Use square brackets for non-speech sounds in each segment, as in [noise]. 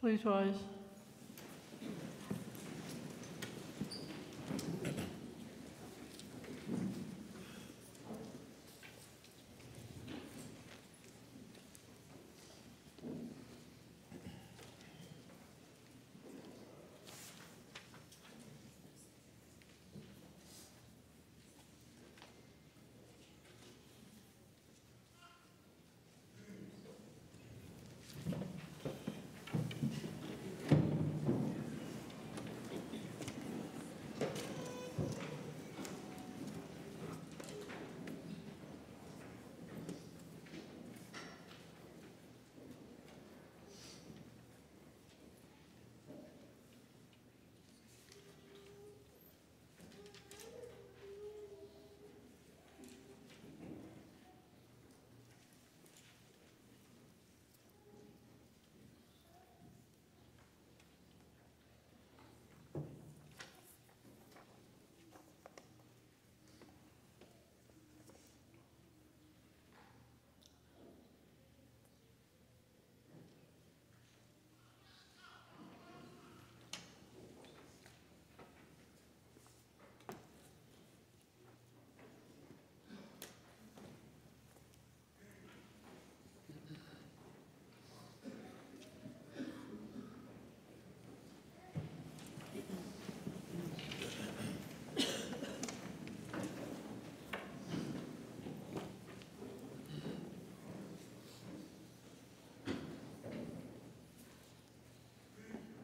Please rise.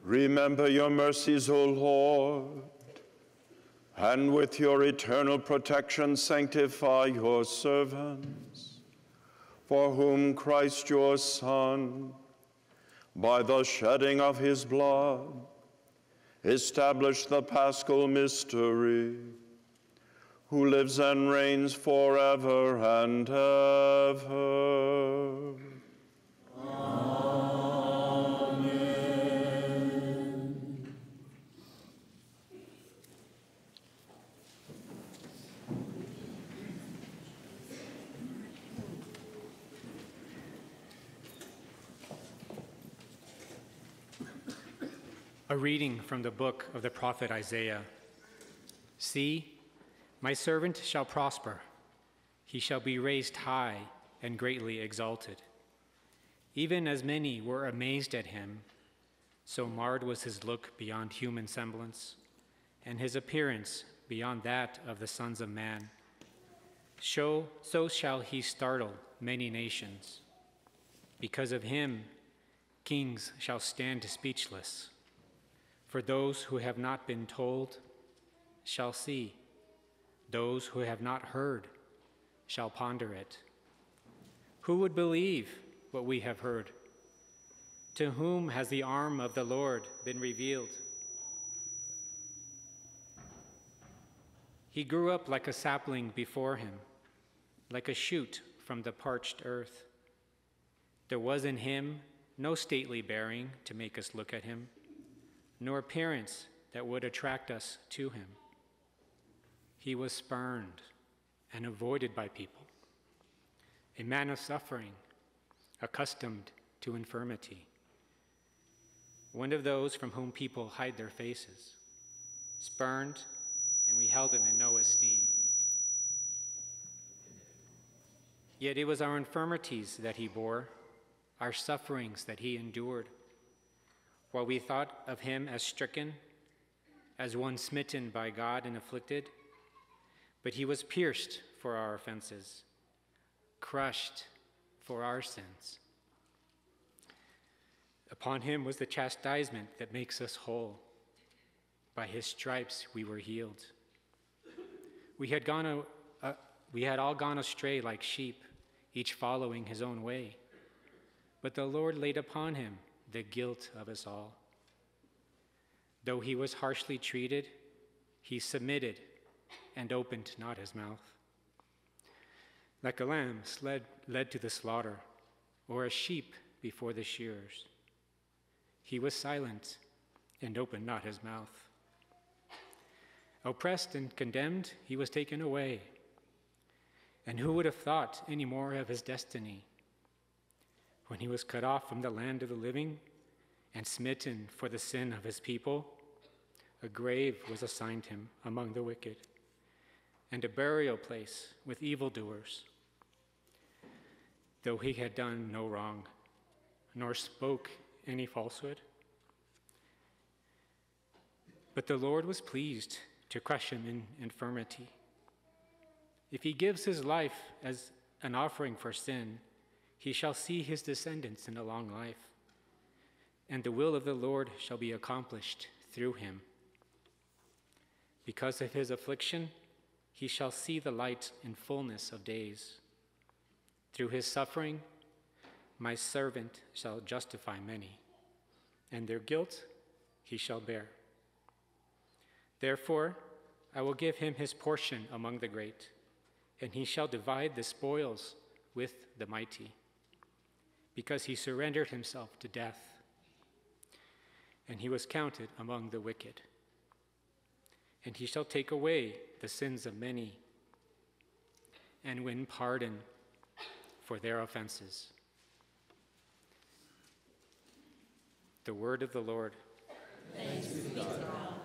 Remember your mercies, O Lord, and with your eternal protection sanctify your servants, for whom Christ your Son, by the shedding of his blood, established the paschal mystery, who lives and reigns forever and ever. Reading from the book of the prophet Isaiah. See, my servant shall prosper. He shall be raised high and greatly exalted. Even as many were amazed at him, so marred was his look beyond human semblance, and his appearance beyond that of the sons of man. So, so shall he startle many nations. Because of him, kings shall stand speechless. For those who have not been told shall see, those who have not heard shall ponder it. Who would believe what we have heard? To whom has the arm of the Lord been revealed? He grew up like a sapling before him, like a shoot from the parched earth. There was in him no stately bearing to make us look at him nor appearance that would attract us to him. He was spurned and avoided by people, a man of suffering, accustomed to infirmity, one of those from whom people hide their faces, spurned, and we held him in no esteem. Yet it was our infirmities that he bore, our sufferings that he endured while we thought of him as stricken, as one smitten by God and afflicted, but he was pierced for our offenses, crushed for our sins. Upon him was the chastisement that makes us whole. By his stripes we were healed. We had, gone a, we had all gone astray like sheep, each following his own way. But the Lord laid upon him the guilt of us all. Though he was harshly treated, he submitted and opened not his mouth. Like a lamb led, led to the slaughter, or a sheep before the shearers, he was silent and opened not his mouth. Oppressed and condemned, he was taken away. And who would have thought any more of his destiny? When he was cut off from the land of the living, and smitten for the sin of his people, a grave was assigned him among the wicked, and a burial place with evildoers. Though he had done no wrong, nor spoke any falsehood. But the Lord was pleased to crush him in infirmity. If he gives his life as an offering for sin, he shall see his descendants in a long life, and the will of the Lord shall be accomplished through him. Because of his affliction, he shall see the light in fullness of days. Through his suffering, my servant shall justify many, and their guilt he shall bear. Therefore, I will give him his portion among the great, and he shall divide the spoils with the mighty, because he surrendered himself to death, and he was counted among the wicked. And he shall take away the sins of many and win pardon for their offenses. The word of the Lord. Thanks be to God.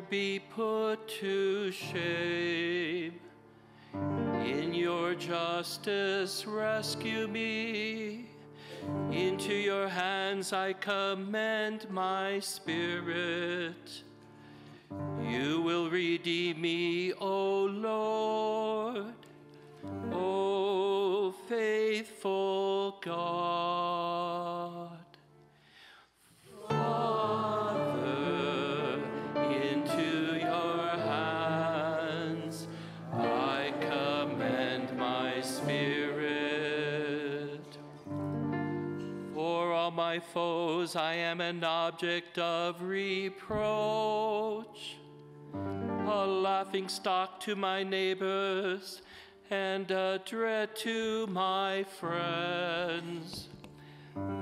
Be put to shame. In your justice, rescue me. Into your hands I commend my spirit. You will redeem me, O Lord. O faithful God. My foes I am an object of reproach a laughing stock to my neighbors, and a dread to my friends.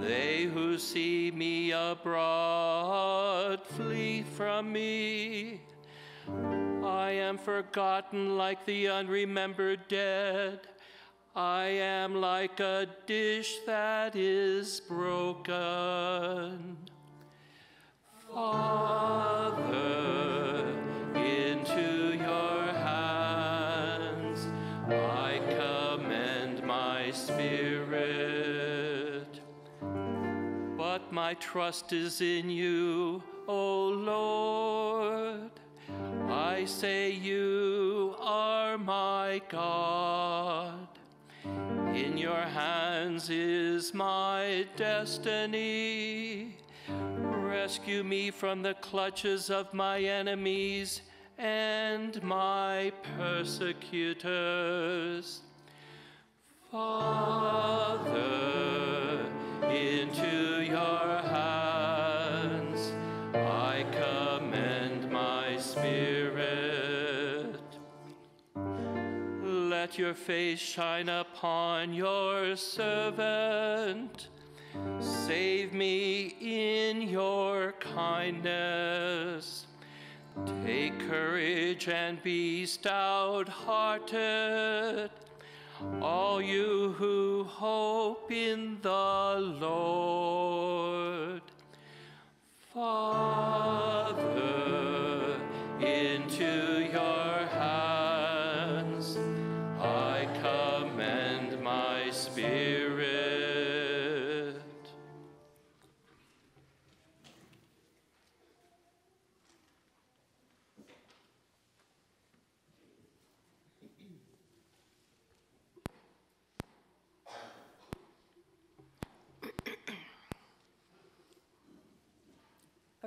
They who see me abroad flee from me. I am forgotten like the unremembered dead. I am like a dish that is broken. Father, into your hands I commend my spirit. But my trust is in you, O Lord. I say you are my God. In your hands is my destiny. Rescue me from the clutches of my enemies and my persecutors. Father, into your hands I commend my spirit. Let your face shine upon your servant. Save me in your kindness. Take courage and be stout hearted, all you who hope in the Lord. Father, into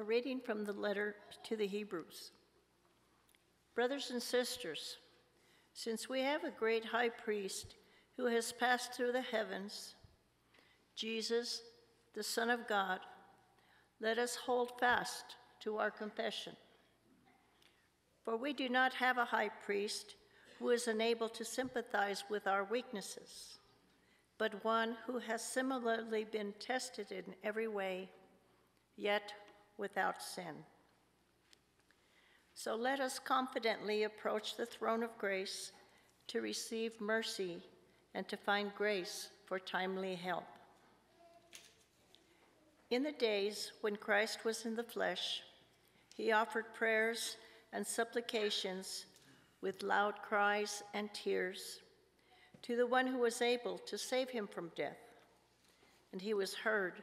Reading from the letter to the Hebrews. Brothers and sisters, since we have a great high priest who has passed through the heavens, Jesus, the Son of God, let us hold fast to our confession. For we do not have a high priest who is unable to sympathize with our weaknesses, but one who has similarly been tested in every way, yet without sin. So let us confidently approach the throne of grace to receive mercy and to find grace for timely help. In the days when Christ was in the flesh, he offered prayers and supplications with loud cries and tears to the one who was able to save him from death, and he was heard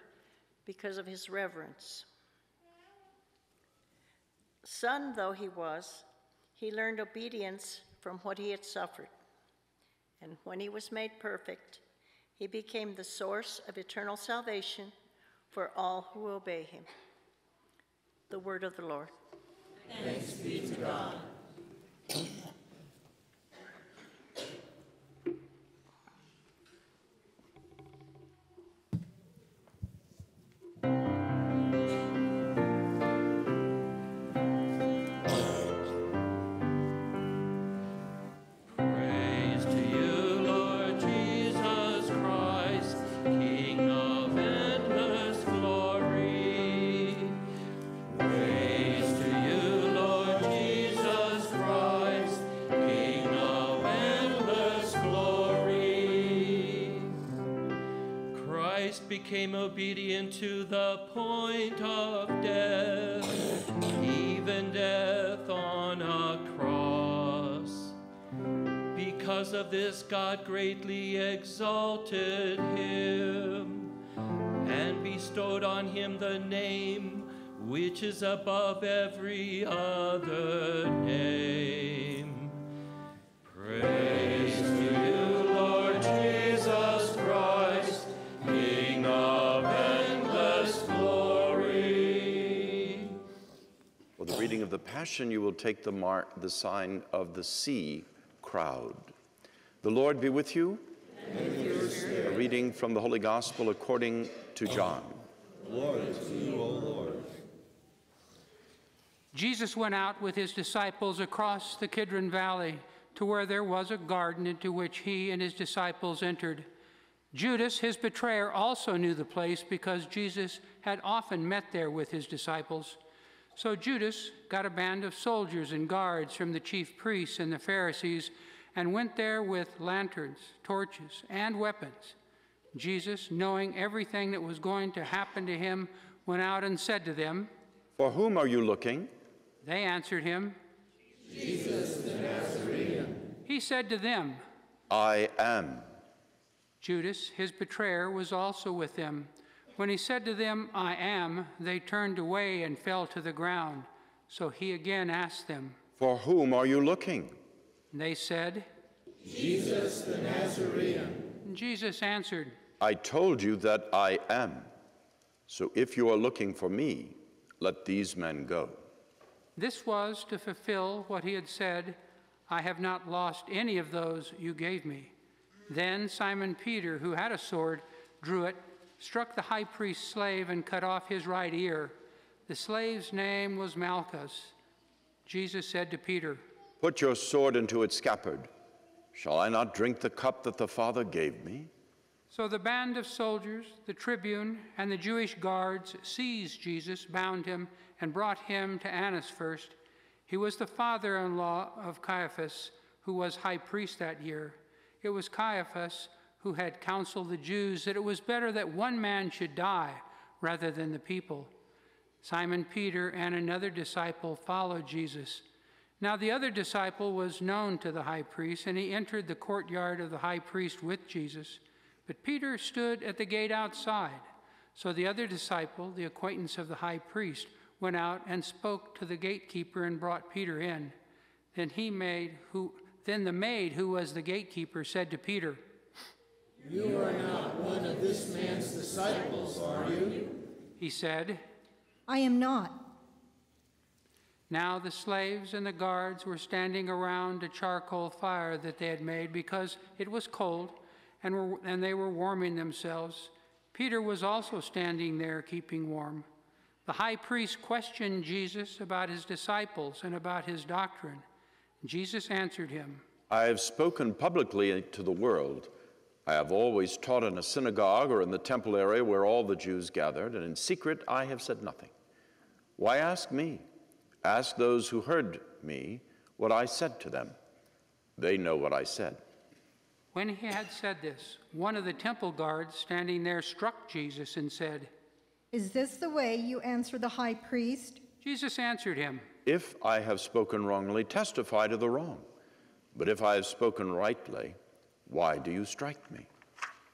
because of his reverence. Son though he was, he learned obedience from what he had suffered. And when he was made perfect, he became the source of eternal salvation for all who obey him. The word of the Lord. Praise became obedient to the point of death, even death on a cross. Because of this, God greatly exalted him and bestowed on him the name which is above every other name. Praise of the Passion, you will take the mark, the sign of the sea crowd. The Lord be with you. A reading from the Holy Gospel according to John. Jesus went out with his disciples across the Kidron Valley to where there was a garden into which he and his disciples entered. Judas, his betrayer, also knew the place because Jesus had often met there with his disciples. So Judas got a band of soldiers and guards from the chief priests and the Pharisees and went there with lanterns, torches, and weapons. Jesus, knowing everything that was going to happen to him, went out and said to them, For whom are you looking? they answered him, Jesus the Nazarene. He said to them, I am. Judas, his betrayer, was also with them. When he said to them, I am, they turned away and fell to the ground. So he again asked them. For whom are you looking? They said, Jesus the Nazarene. Jesus answered, I told you that I am. So if you are looking for me, let these men go. This was to fulfill what he had said, I have not lost any of those you gave me. Then Simon Peter, who had a sword, drew it, struck the high priest's slave, and cut off his right ear. The slave's name was Malchus. Jesus said to Peter, Put your sword into its scabbard. Shall I not drink the cup that the Father gave me? So the band of soldiers, the tribune, and the Jewish guards seized Jesus, bound him, and brought him to Annas first. He was the father in law of Caiaphas, who was high priest that year. It was Caiaphas who had counseled the Jews that it was better that one man should die rather than the people. Simon Peter and another disciple followed Jesus. Now the other disciple was known to the high priest, and he entered the courtyard of the high priest with Jesus. But Peter stood at the gate outside. So the other disciple, the acquaintance of the high priest, went out and spoke to the gatekeeper and brought Peter in. Then he made who then the maid who was the gatekeeper said to Peter, You are not one of this man's disciples, are you? he said, I am not. Now the slaves and the guards were standing around a charcoal fire that they had made because it was cold, and, were, and they were warming themselves. Peter was also standing there, keeping warm. The high priest questioned Jesus about his disciples and about his doctrine. Jesus answered him. I have spoken publicly to the world. I have always taught in a synagogue or in the temple area where all the Jews gathered, and in secret I have said nothing. Why ask me? Ask those who heard me what I said to them. They know what I said. When he had said this, one of the temple guards standing there struck Jesus and said, Is this the way you answer the high priest? Jesus answered him, If I have spoken wrongly, testify to the wrong. But if I have spoken rightly, why do you strike me?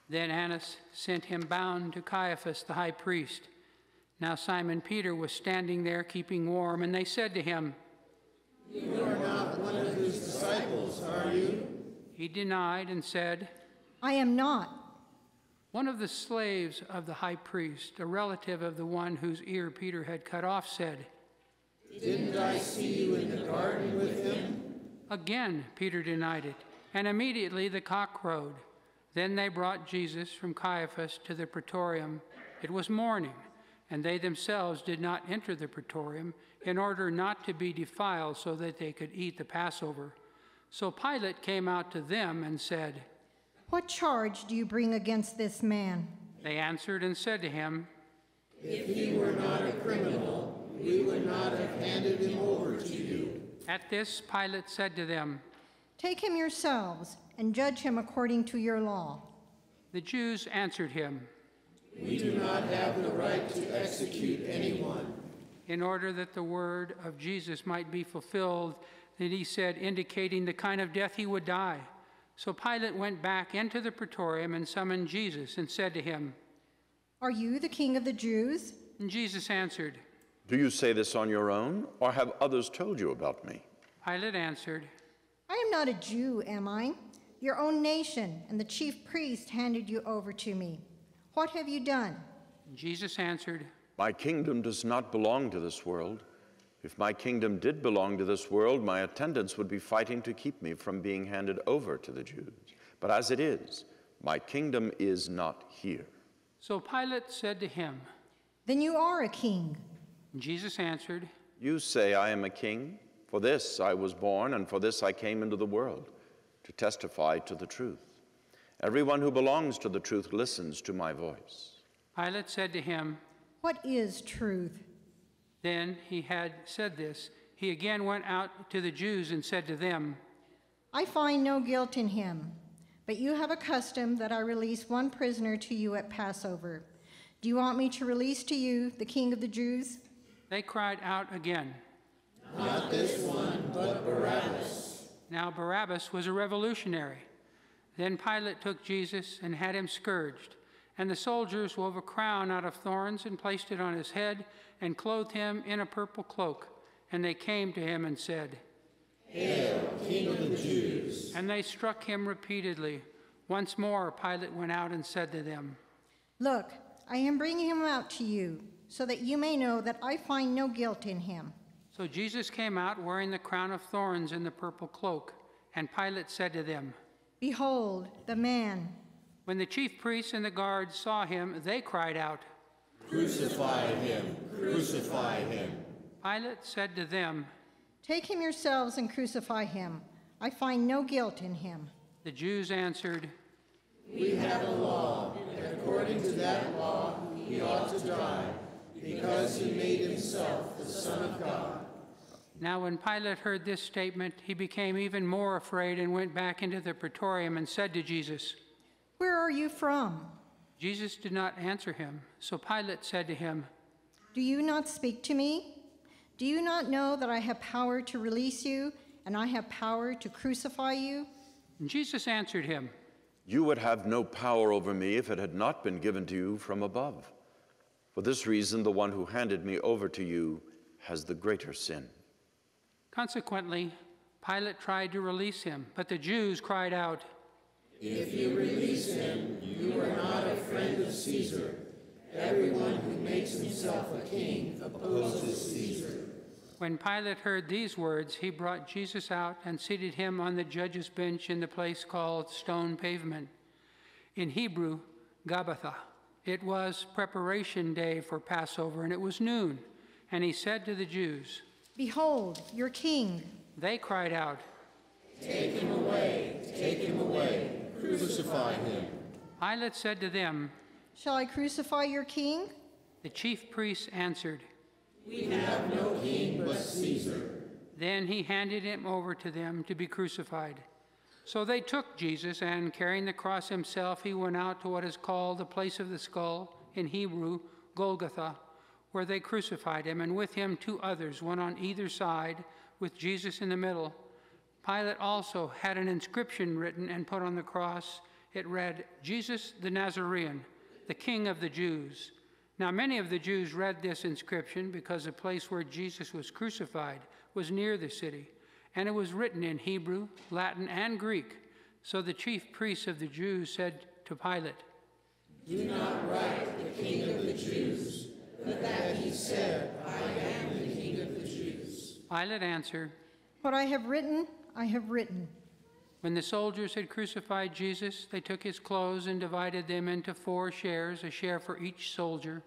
Then Annas sent him bound to Caiaphas the high priest. Now Simon Peter was standing there keeping warm, and they said to him, You are not one of his disciples, are you? He denied and said, I am not. One of the slaves of the high priest, a relative of the one whose ear Peter had cut off, said, Didn't I see you in the garden with him? Again, Peter denied it, and immediately the cock crowed. Then they brought Jesus from Caiaphas to the praetorium. It was morning, and they themselves did not enter the praetorium in order not to be defiled so that they could eat the Passover. So Pilate came out to them and said, What charge do you bring against this man? They answered and said to him, If he were not a criminal, we would not have handed him over to you. At this, Pilate said to them, Take him yourselves and judge him according to your law. The Jews answered him, We do not have the right to execute anyone. in order that the word of Jesus might be fulfilled that he said, indicating the kind of death he would die. So Pilate went back into the praetorium and summoned Jesus and said to him, Are you the king of the Jews? and Jesus answered, Do you say this on your own, or have others told you about me? Pilate answered, I am not a Jew, am I? Your own nation and the chief priest handed you over to me. What have you done? Jesus answered, My kingdom does not belong to this world. If my kingdom did belong to this world, my attendants would be fighting to keep me from being handed over to the Jews. But as it is, my kingdom is not here. So Pilate said to him, Then you are a king. Jesus answered, You say I am a king? For this I was born, and for this I came into the world, to testify to the truth. Everyone who belongs to the truth listens to my voice. Pilate said to him, What is truth? Then he had said this. He again went out to the Jews and said to them, I find no guilt in him. But you have a custom that I release one prisoner to you at Passover. Do you want me to release to you the king of the Jews? They cried out again. Not this one, but Barabbas. Now Barabbas was a revolutionary. Then Pilate took Jesus and had him scourged. And the soldiers wove a crown out of thorns and placed it on his head and clothed him in a purple cloak. And they came to him and said, Hail, King of the Jews. And they struck him repeatedly. Once more Pilate went out and said to them, Look, I am bringing him out to you, so that you may know that I find no guilt in him. So Jesus came out wearing the crown of thorns and the purple cloak. And Pilate said to them, Behold, the man. When the chief priests and the guards saw him, they cried out. Crucify him, crucify him. Pilate said to them, Take him yourselves and crucify him. I find no guilt in him. The Jews answered, We have a law, and according to that law, he ought to die, because he made himself the Son of God. Now, when Pilate heard this statement, he became even more afraid and went back into the praetorium and said to Jesus, Where are you from? Jesus did not answer him. So Pilate said to him, Do you not speak to me? Do you not know that I have power to release you and I have power to crucify you? and Jesus answered him, You would have no power over me if it had not been given to you from above. For this reason, the one who handed me over to you has the greater sin. Consequently, Pilate tried to release him, but the Jews cried out, If you release him, you are not a friend of Caesar. Everyone who makes himself a king opposes Caesar. When Pilate heard these words, he brought Jesus out and seated him on the judge's bench in the place called Stone Pavement. In Hebrew, Gabbatha. It was preparation day for Passover, and it was noon. And he said to the Jews, Behold, your king. They cried out, Take him away, take him away, Crucify him. Pilate said to them, Shall I crucify your king? The chief priests answered, We have no king but Caesar. Then he handed him over to them to be crucified. So they took Jesus, and carrying the cross himself, he went out to what is called the place of the skull, in Hebrew, Golgotha, where they crucified him, and with him two others, one on either side, with Jesus in the middle. Pilate also had an inscription written and put on the cross. It read, Jesus the Nazarene, the King of the Jews. Now, many of the Jews read this inscription because the place where Jesus was crucified was near the city, and it was written in Hebrew, Latin, and Greek. So the chief priests of the Jews said to Pilate, Pilate answered, What I have written, I have written. When the soldiers had crucified Jesus, they took his clothes and divided them into four shares, a share for each soldier.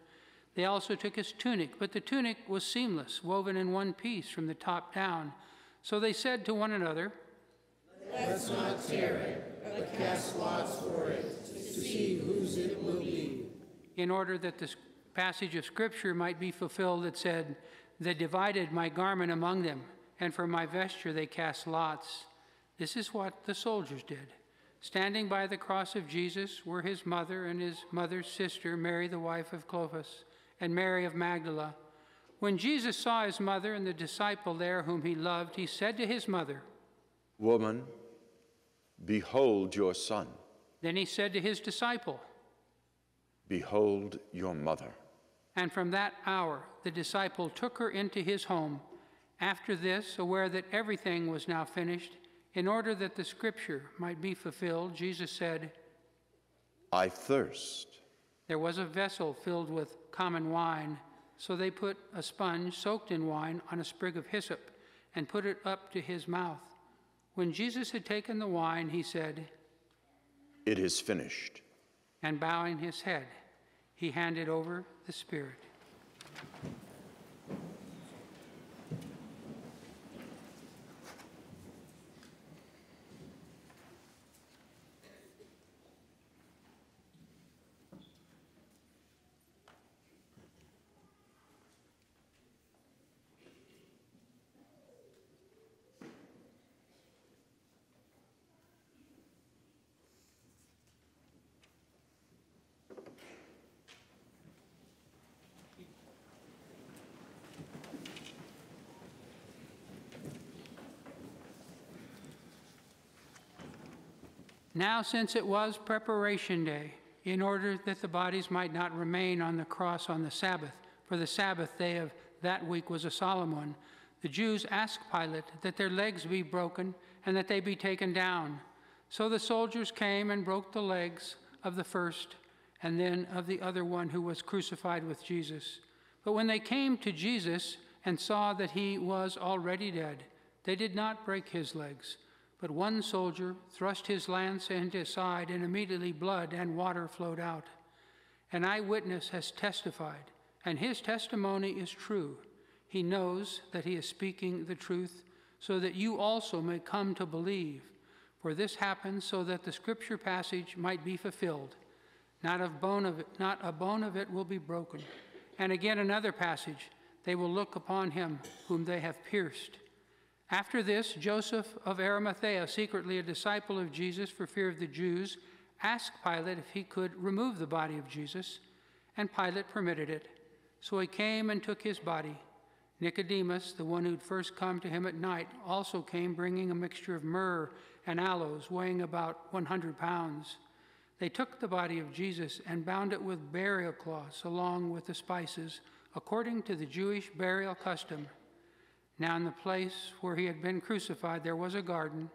They also took his tunic, but the tunic was seamless, woven in one piece from the top down. So they said to one another, Let's not tear it, but cast lots for it, to see whose it will be. in order that this passage of Scripture might be fulfilled that said, They divided my garment among them, and for my vesture they cast lots. This is what the soldiers did. Standing by the cross of Jesus were his mother and his mother's sister, Mary, the wife of Clopas, and Mary of Magdala. When Jesus saw his mother and the disciple there whom he loved, he said to his mother, Woman, behold your son. Then he said to his disciple, Behold your mother. And from that hour, the disciple took her into his home. After this, aware that everything was now finished, in order that the scripture might be fulfilled, Jesus said, I thirst. There was a vessel filled with common wine. So they put a sponge soaked in wine on a sprig of hyssop and put it up to his mouth. When Jesus had taken the wine, he said, It is finished. and bowing his head, he handed over the Spirit. Now, since it was preparation day, in order that the bodies might not remain on the cross on the Sabbath, for the Sabbath day of that week was a solemn one, the Jews asked Pilate that their legs be broken and that they be taken down. So the soldiers came and broke the legs of the first and then of the other one who was crucified with Jesus. But when they came to Jesus and saw that he was already dead, they did not break his legs. But one soldier thrust his lance into his side, and immediately blood and water flowed out. An eyewitness has testified, and his testimony is true. He knows that he is speaking the truth, so that you also may come to believe. For this happened so that the scripture passage might be fulfilled. Not, of bone of it, not a bone of it will be broken. And again, another passage they will look upon him whom they have pierced. After this, Joseph of Arimathea, secretly a disciple of Jesus for fear of the Jews, asked Pilate if he could remove the body of Jesus, and Pilate permitted it. So he came and took his body. Nicodemus, the one who'd first come to him at night, also came bringing a mixture of myrrh and aloes, weighing about 100 pounds. They took the body of Jesus and bound it with burial cloths along with the spices, according to the Jewish burial custom. Now, in the place where he had been crucified, there was a garden,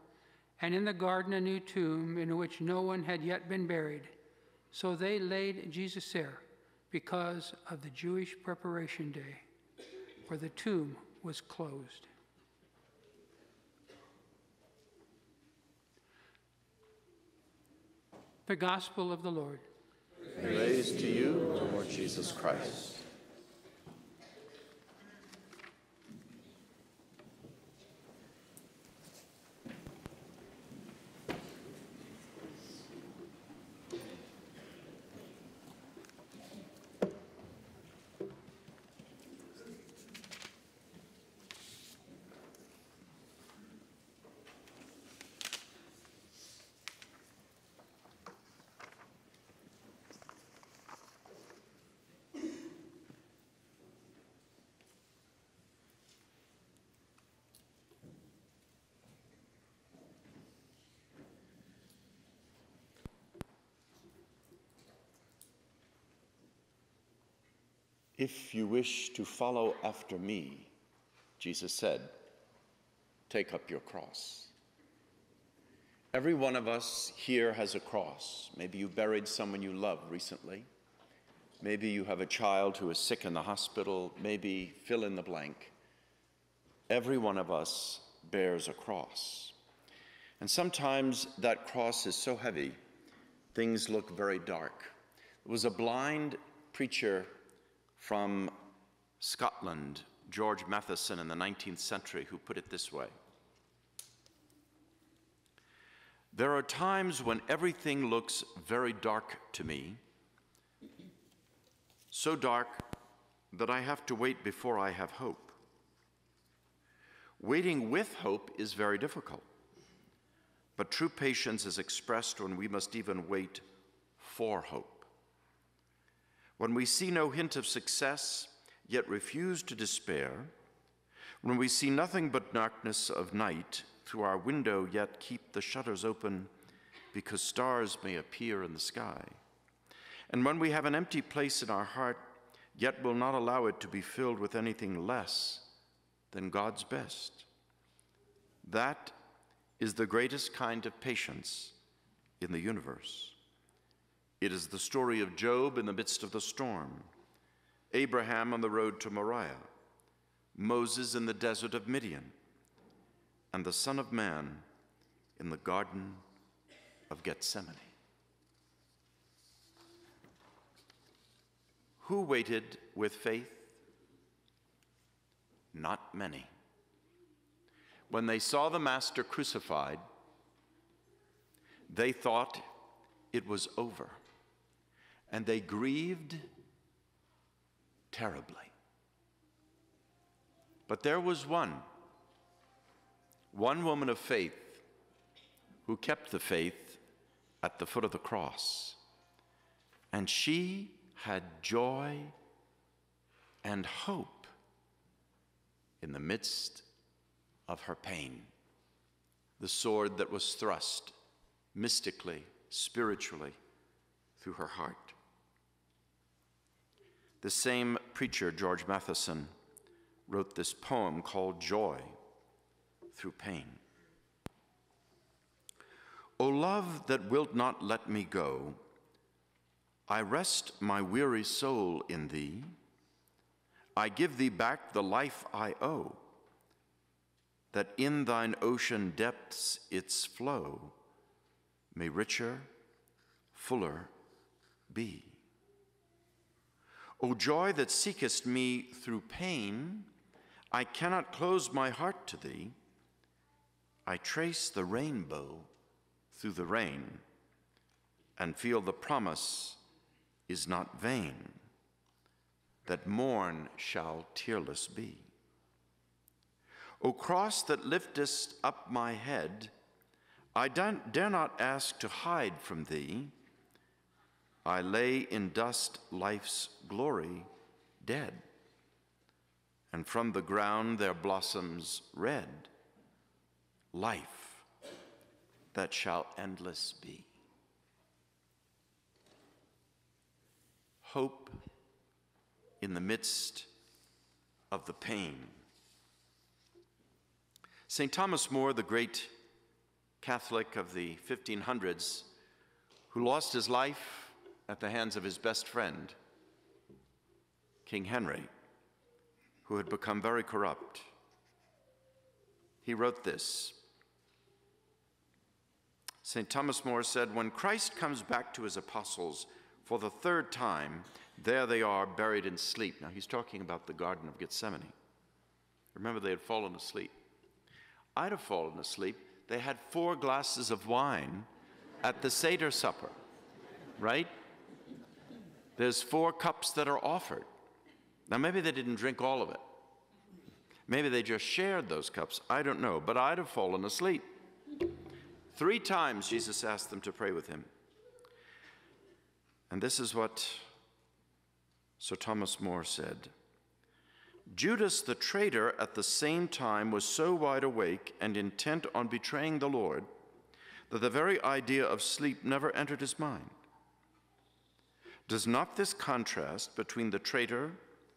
and in the garden a new tomb in which no one had yet been buried. So they laid Jesus there because of the Jewish preparation day, for the tomb was closed. The Gospel of the Lord. Praise to you, Lord Jesus Christ. If you wish to follow after me, Jesus said, take up your cross. Every one of us here has a cross. Maybe you buried someone you love recently. Maybe you have a child who is sick in the hospital. Maybe fill in the blank. Every one of us bears a cross. And sometimes that cross is so heavy, things look very dark. There was a blind preacher from Scotland, George Matheson, in the 19th century, who put it this way There are times when everything looks very dark to me, so dark that I have to wait before I have hope. Waiting with hope is very difficult, but true patience is expressed when we must even wait for hope. When we see no hint of success, yet refuse to despair, when we see nothing but darkness of night through our window, yet keep the shutters open because stars may appear in the sky, and when we have an empty place in our heart, yet will not allow it to be filled with anything less than God's best. That is the greatest kind of patience in the universe. It is the story of Job in the midst of the storm, Abraham on the road to Moriah, Moses in the desert of Midian, and the Son of Man in the Garden of Gethsemane. Who waited with faith? Not many. When they saw the Master crucified, they thought it was over and they grieved terribly. But there was one, one woman of faith who kept the faith at the foot of the cross. And she had joy and hope in the midst of her pain. The sword that was thrust mystically, spiritually through her heart. The same preacher, George Matheson, wrote this poem called Joy Through Pain. O love that wilt not let me go, I rest my weary soul in thee. I give thee back the life I owe, that in thine ocean depths its flow may richer, fuller be. O joy that seekest me through pain, I cannot close my heart to thee. I trace the rainbow through the rain and feel the promise is not vain, that morn shall tearless be. O cross that liftest up my head, I dare not ask to hide from thee. I lay in dust life's glory dead, and from the ground there blossoms red life that shall endless be. Hope in the midst of the pain. St. Thomas More, the great Catholic of the 1500s, who lost his life at the hands of his best friend, King Henry, who had become very corrupt, he wrote this. St. Thomas More said, When Christ comes back to his apostles for the third time, there they are buried in sleep. Now he's talking about the Garden of Gethsemane. Remember, they had fallen asleep. I'd have fallen asleep. They had four glasses of wine at the Seder supper, right? There's four cups that are offered. Now, maybe they didn't drink all of it. Maybe they just shared those cups. I don't know, but I'd have fallen asleep. Three times Jesus asked them to pray with him. And this is what Sir Thomas More said Judas the traitor at the same time was so wide awake and intent on betraying the Lord that the very idea of sleep never entered his mind. Does not this contrast between the traitor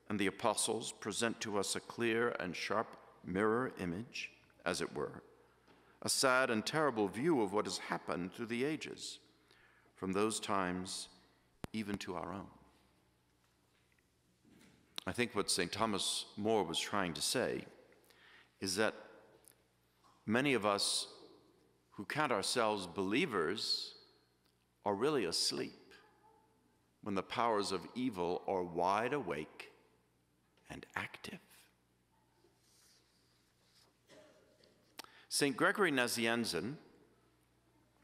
and the apostles present to us a clear and sharp mirror image, as it were, a sad and terrible view of what has happened through the ages, from those times even to our own? I think what St. Thomas More was trying to say is that many of us who count ourselves believers are really asleep when the powers of evil are wide awake and active. St. Gregory Nazianzen,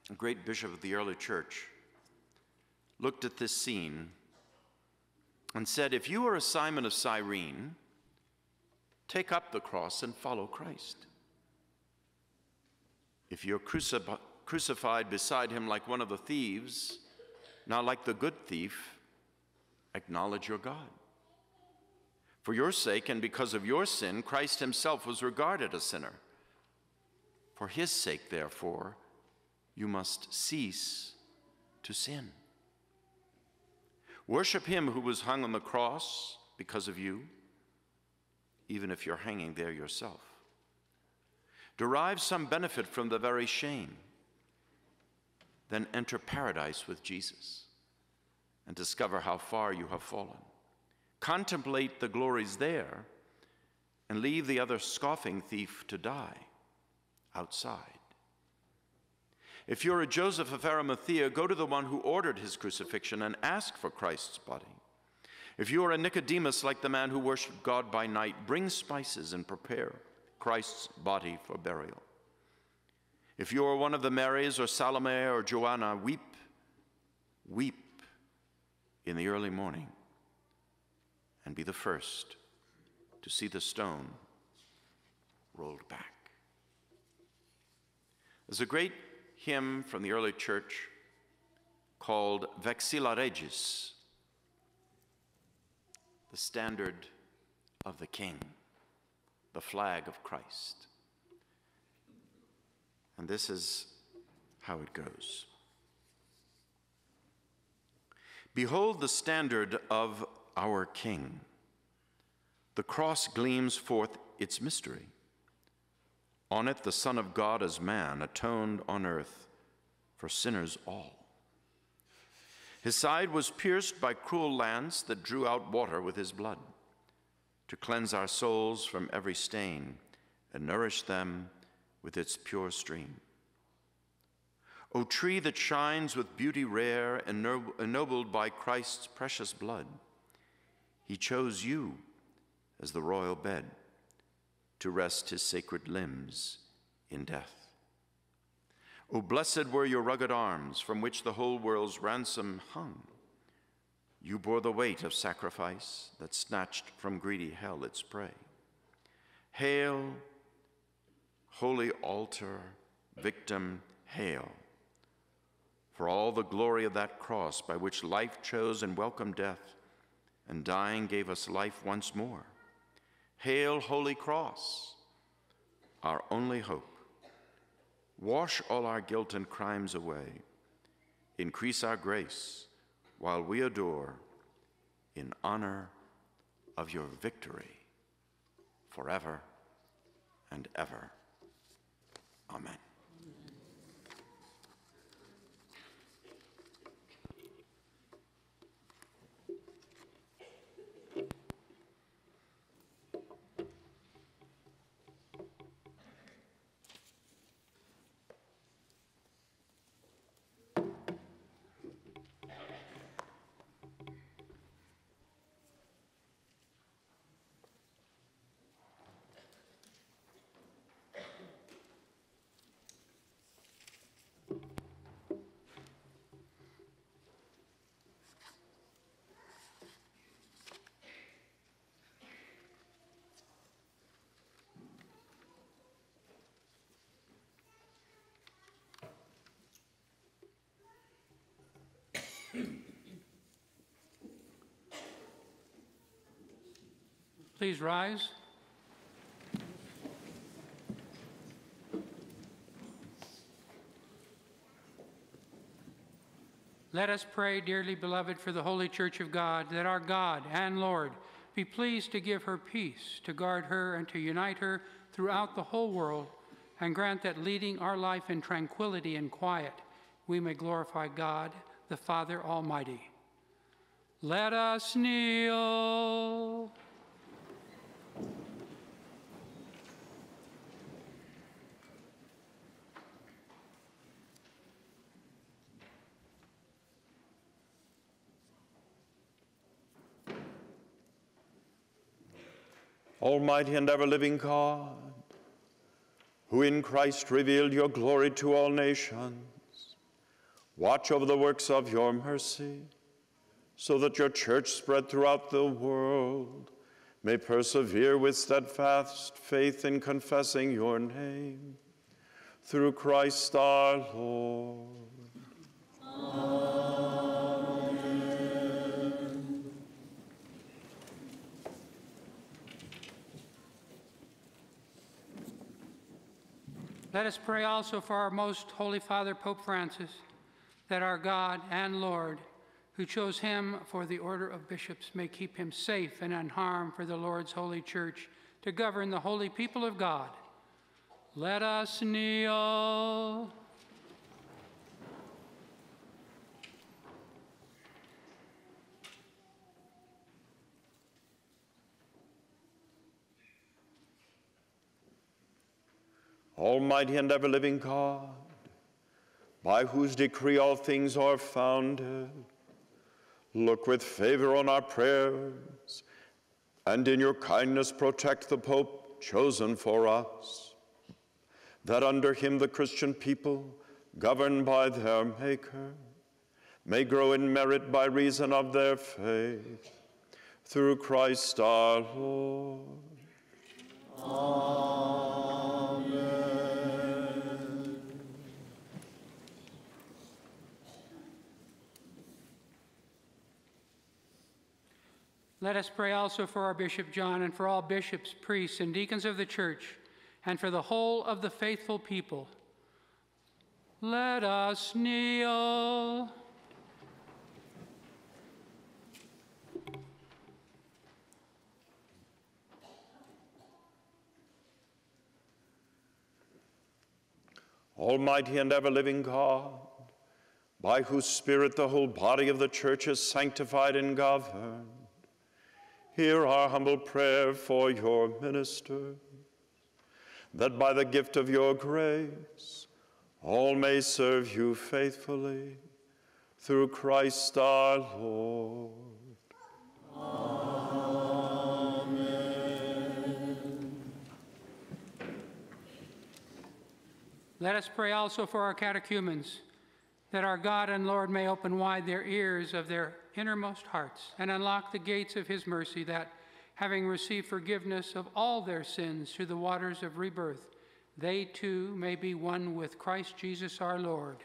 a great bishop of the early church, looked at this scene and said, If you are a Simon of Cyrene, take up the cross and follow Christ. If you're crucif- crucified beside him like one of the thieves, not like the good thief, acknowledge your God. For your sake and because of your sin, Christ himself was regarded a sinner. For his sake, therefore, you must cease to sin. Worship him who was hung on the cross because of you, even if you're hanging there yourself. Derive some benefit from the very shame. Then enter paradise with Jesus and discover how far you have fallen. Contemplate the glories there and leave the other scoffing thief to die outside. If you're a Joseph of Arimathea, go to the one who ordered his crucifixion and ask for Christ's body. If you are a Nicodemus like the man who worshiped God by night, bring spices and prepare Christ's body for burial. If you are one of the Marys or Salome or Joanna, weep, weep in the early morning and be the first to see the stone rolled back. There's a great hymn from the early church called Vexilla Regis, the standard of the King, the flag of Christ. And this is how it goes Behold the standard of our King. The cross gleams forth its mystery. On it, the Son of God as man atoned on earth for sinners all. His side was pierced by cruel lance that drew out water with his blood to cleanse our souls from every stain and nourish them with its pure stream. O tree that shines with beauty rare, and ennobled by Christ's precious blood, he chose you as the royal bed to rest his sacred limbs in death. O blessed were your rugged arms from which the whole world's ransom hung. You bore the weight of sacrifice that snatched from greedy hell its prey. Hail, holy altar, victim, hail, for all the glory of that cross by which life chose and welcomed death, and dying gave us life once more. Hail, Holy Cross, our only hope. Wash all our guilt and crimes away. Increase our grace while we adore in honor of your victory forever and ever. Amen. Please rise. Let us pray, dearly beloved, for the Holy Church of God, that our God and Lord be pleased to give her peace, to guard her, and to unite her throughout the whole world, and grant that leading our life in tranquility and quiet, we may glorify God the Father Almighty. Let us kneel. Almighty and ever living God, who in Christ revealed your glory to all nations, watch over the works of your mercy, so that your church spread throughout the world may persevere with steadfast faith in confessing your name. Through Christ our Lord. Amen. Let us pray also for our most holy Father, Pope Francis, that our God and Lord, who chose him for the order of bishops, may keep him safe and unharmed for the Lord's holy church to govern the holy people of God. Let us kneel. Almighty and ever living God, by whose decree all things are founded, look with favor on our prayers, and in your kindness protect the Pope chosen for us, that under him the Christian people, governed by their Maker, may grow in merit by reason of their faith. Through Christ our Lord. Let us pray also for our Bishop John and for all bishops, priests, and deacons of the church, and for the whole of the faithful people. Let us kneel. Almighty and ever living God, by whose Spirit the whole body of the church is sanctified and governed, hear our humble prayer for your minister, that by the gift of your grace all may serve you faithfully. Through Christ our Lord. Amen. Let us pray also for our catechumens, that our God and Lord may open wide their ears of their innermost hearts and unlock the gates of his mercy, that, having received forgiveness of all their sins through the waters of rebirth, they too may be one with Christ Jesus our Lord.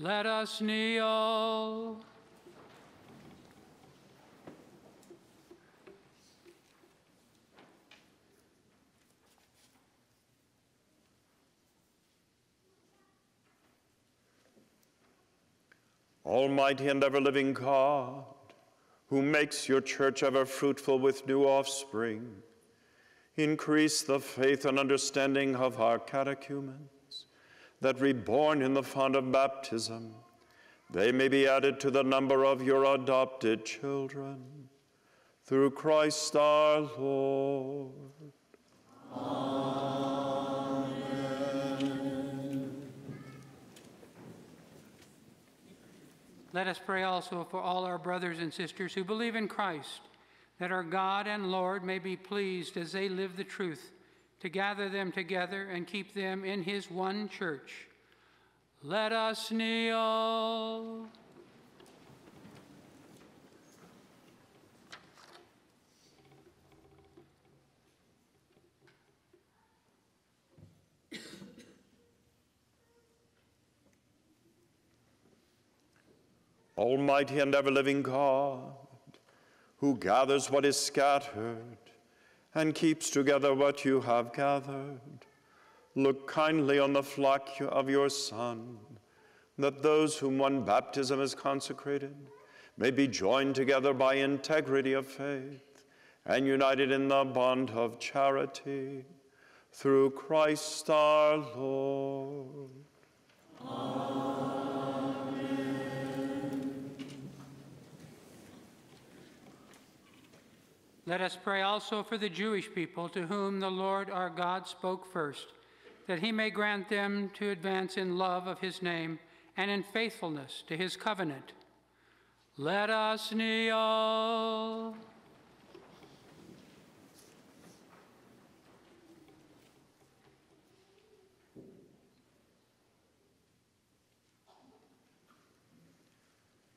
Let us kneel. Almighty and ever living God, who makes your church ever fruitful with new offspring, increase the faith and understanding of our catechumens, that reborn in the font of baptism, they may be added to the number of your adopted children. Through Christ our Lord. Let us pray also for all our brothers and sisters who believe in Christ, that our God and Lord may be pleased as they live the truth, to gather them together and keep them in his one church. Let us kneel. Almighty and ever living God, who gathers what is scattered and keeps together what you have gathered. Look kindly on the flock of your Son, that those whom one baptism has consecrated may be joined together by integrity of faith and united in the bond of charity. Through Christ our Lord. Let us pray also for the Jewish people to whom the Lord our God spoke first, that he may grant them to advance in love of his name and in faithfulness to his covenant. Let us kneel.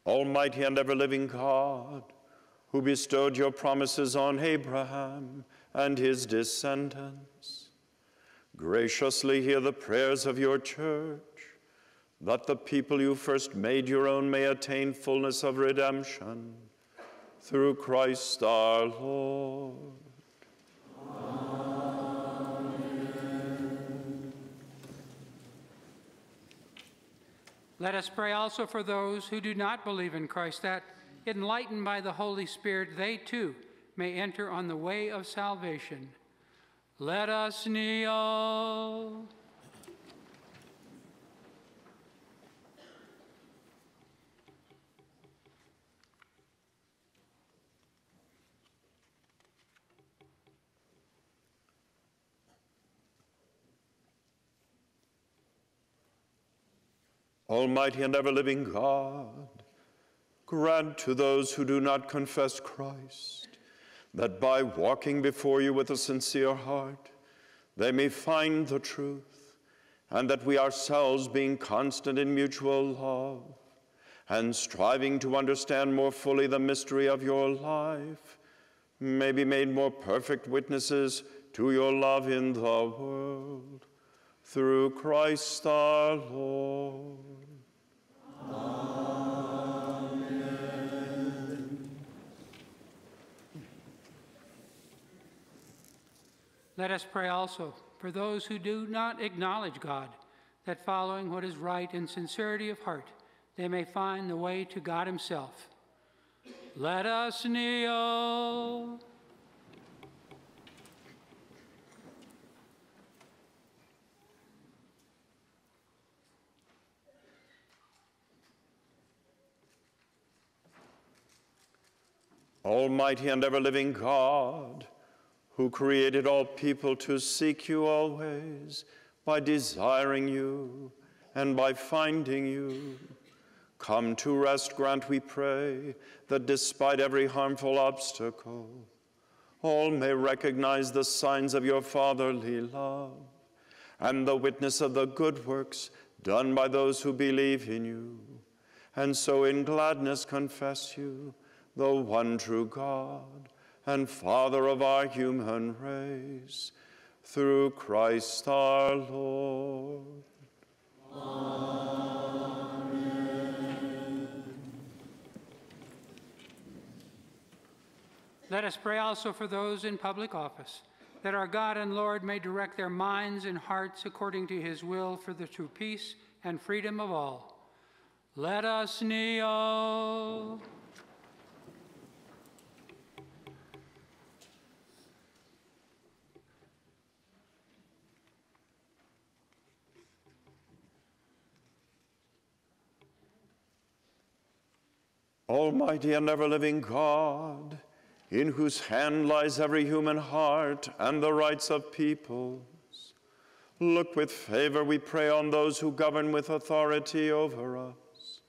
Almighty and ever living God, who bestowed your promises on Abraham and his descendants, graciously hear the prayers of your church, that the people you first made your own may attain fullness of redemption. Through Christ our Lord. Amen. Let us pray also for those who do not believe in Christ, that, enlightened by the Holy Spirit, they too may enter on the way of salvation. Let us kneel. Almighty and ever living God, grant to those who do not confess Christ that by walking before you with a sincere heart, they may find the truth, and that we ourselves, being constant in mutual love and striving to understand more fully the mystery of your life, may be made more perfect witnesses to your love in the world. Through Christ our Lord. Let us pray also for those who do not acknowledge God, that following what is right in sincerity of heart, they may find the way to God Himself. Let us kneel. Almighty and ever living God, who created all people to seek you always by desiring you and by finding you. Come to rest, grant, we pray, that despite every harmful obstacle, all may recognize the signs of your fatherly love and the witness of the good works done by those who believe in you, and so in gladness confess you the one true God and Father of our human race, through Christ our Lord. Amen. Let us pray also for those in public office, that our God and Lord may direct their minds and hearts according to his will for the true peace and freedom of all. Let us kneel. Almighty and ever living God, in whose hand lies every human heart and the rights of peoples, look with favor, we pray, on those who govern with authority over us,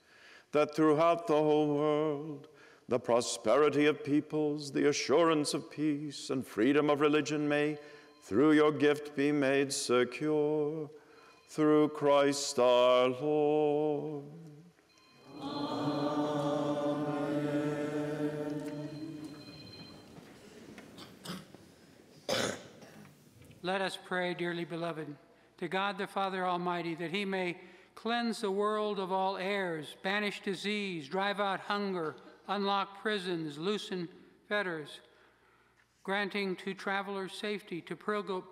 that throughout the whole world, the prosperity of peoples, the assurance of peace, and freedom of religion may, through your gift, be made secure. Through Christ our Lord. Let us pray, dearly beloved, to God the Father Almighty, that he may cleanse the world of all errors, banish disease, drive out hunger, unlock prisons, loosen fetters. granting to travelers safety, to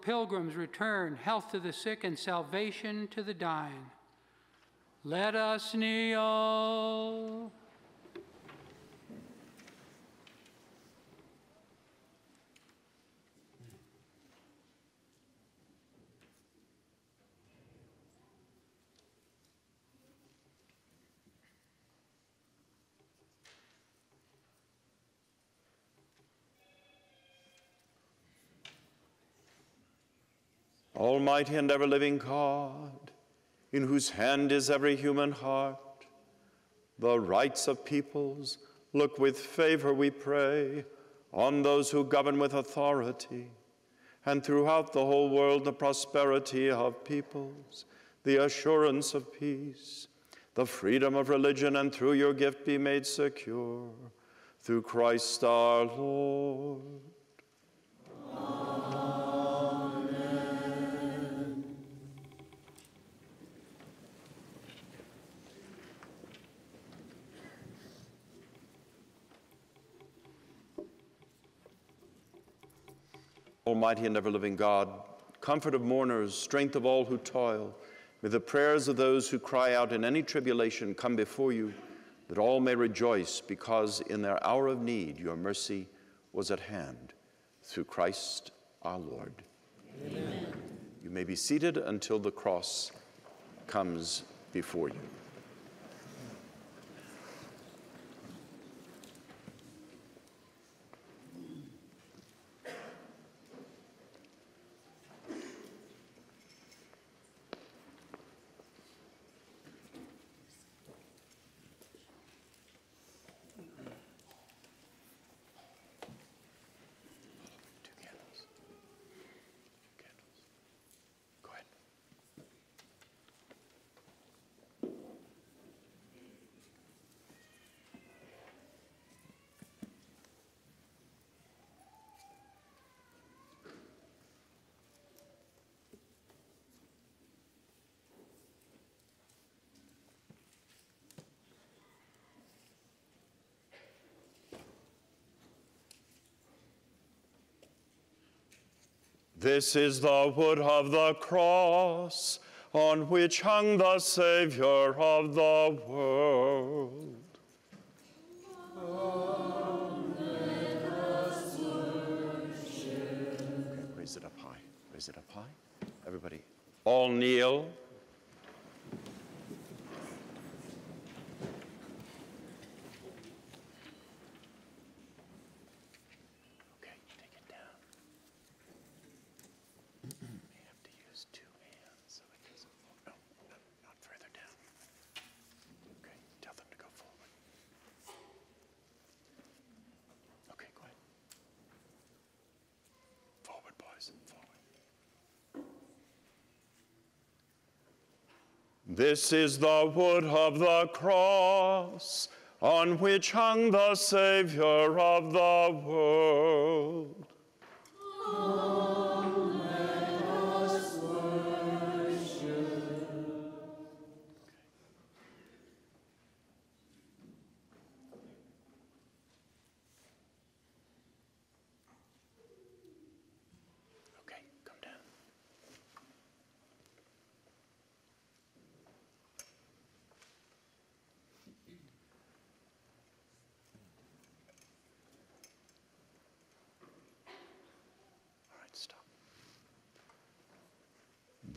pilgrims return, health to the sick, and salvation to the dying. Let us kneel. Almighty and ever living God, in whose hand is every human heart, the rights of peoples, look with favor, we pray, on those who govern with authority, and throughout the whole world the prosperity of peoples, the assurance of peace, the freedom of religion, and through your gift be made secure. Through Christ our Lord. Almighty and ever living God, comfort of mourners, strength of all who toil, may the prayers of those who cry out in any tribulation come before you, that all may rejoice, because in their hour of need your mercy was at hand. Through Christ our Lord. Amen. You may be seated until the cross comes before you. This is the wood of the cross on which hung the Savior of the world. Raise it up high. Raise it up high. Everybody, all kneel. Okay, take it down. May have to use two hands so it doesn't fall. No, no, not further down. Okay, tell them to go forward. Okay, go ahead. Forward, boys, forward. This is the wood of the cross on which hung the Savior of the world.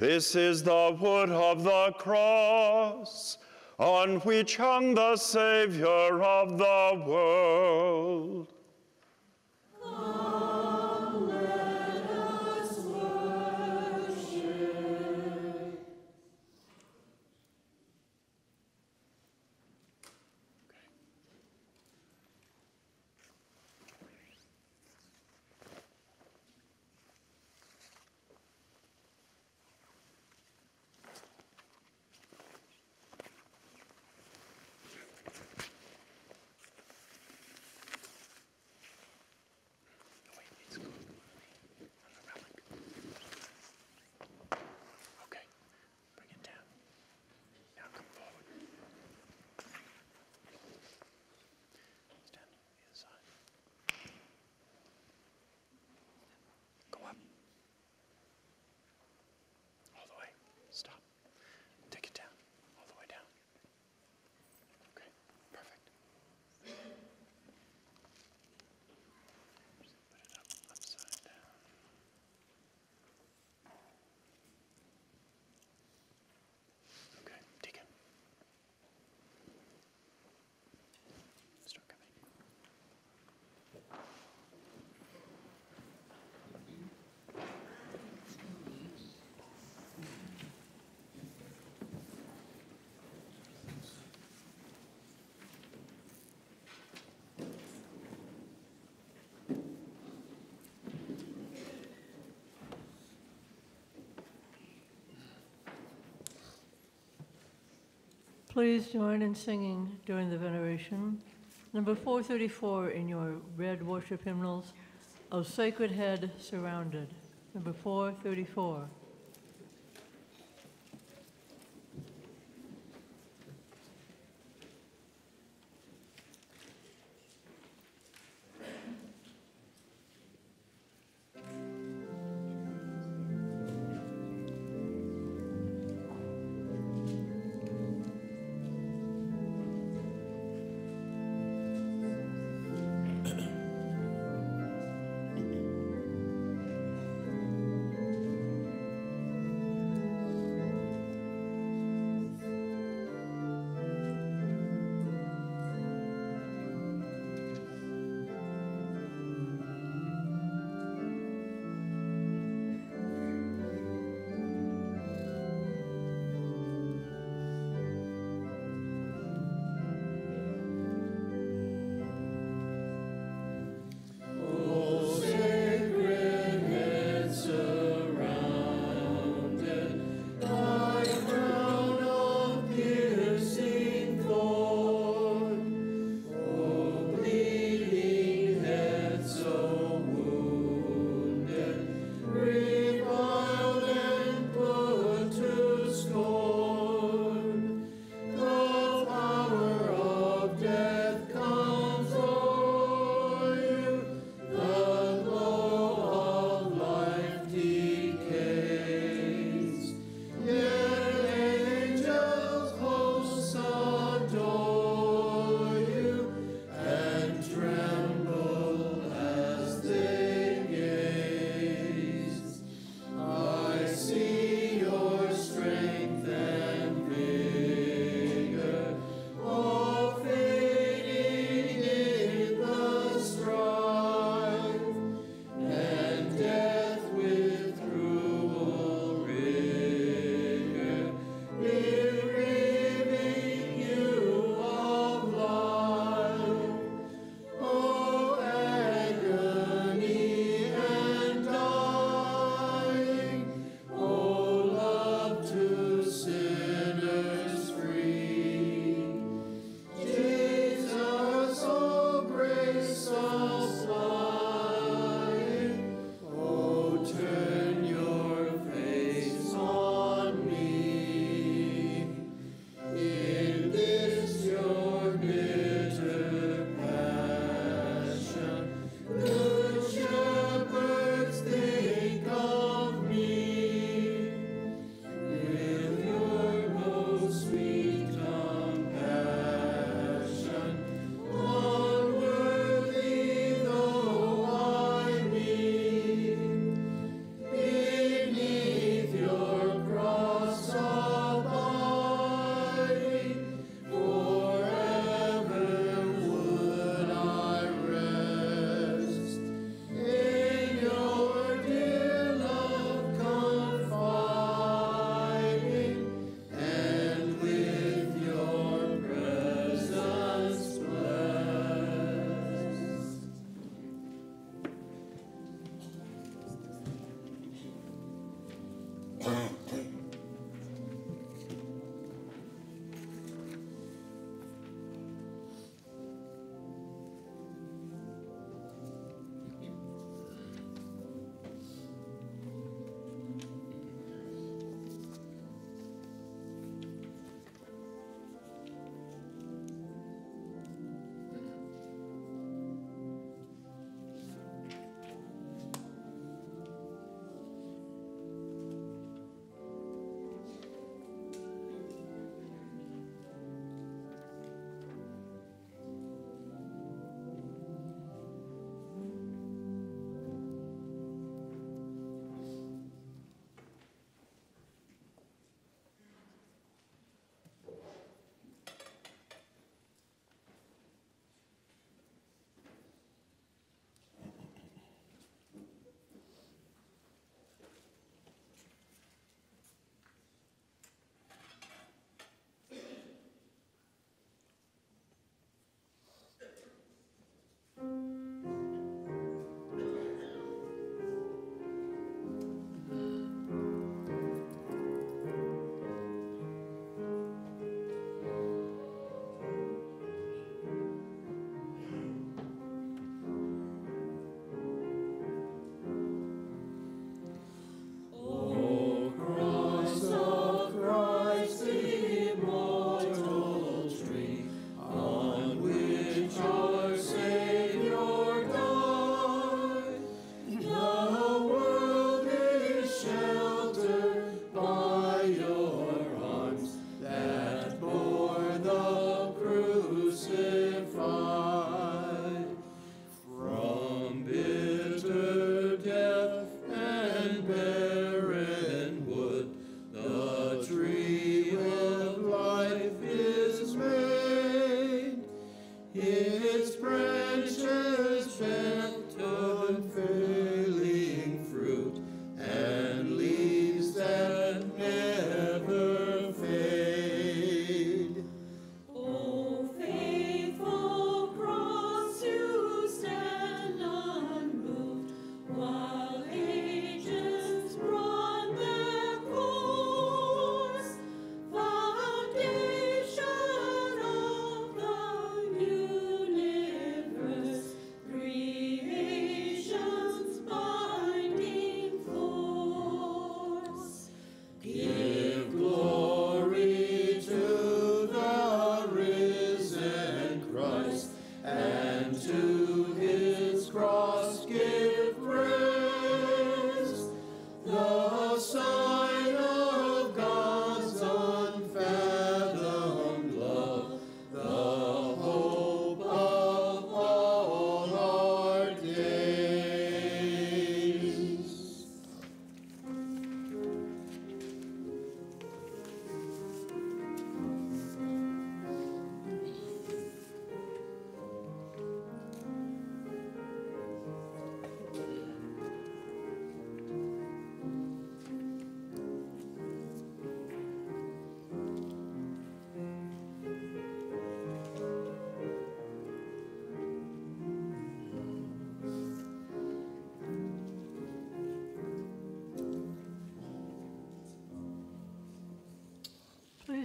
This is the wood of the cross on which hung the Savior of the world. Please join in singing during the veneration. Number 434 in your red worship hymnals, O Sacred Head Surrounded. Number 434.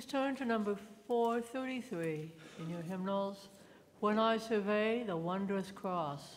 Turn to number 433 in your hymnals. When I survey the wondrous cross.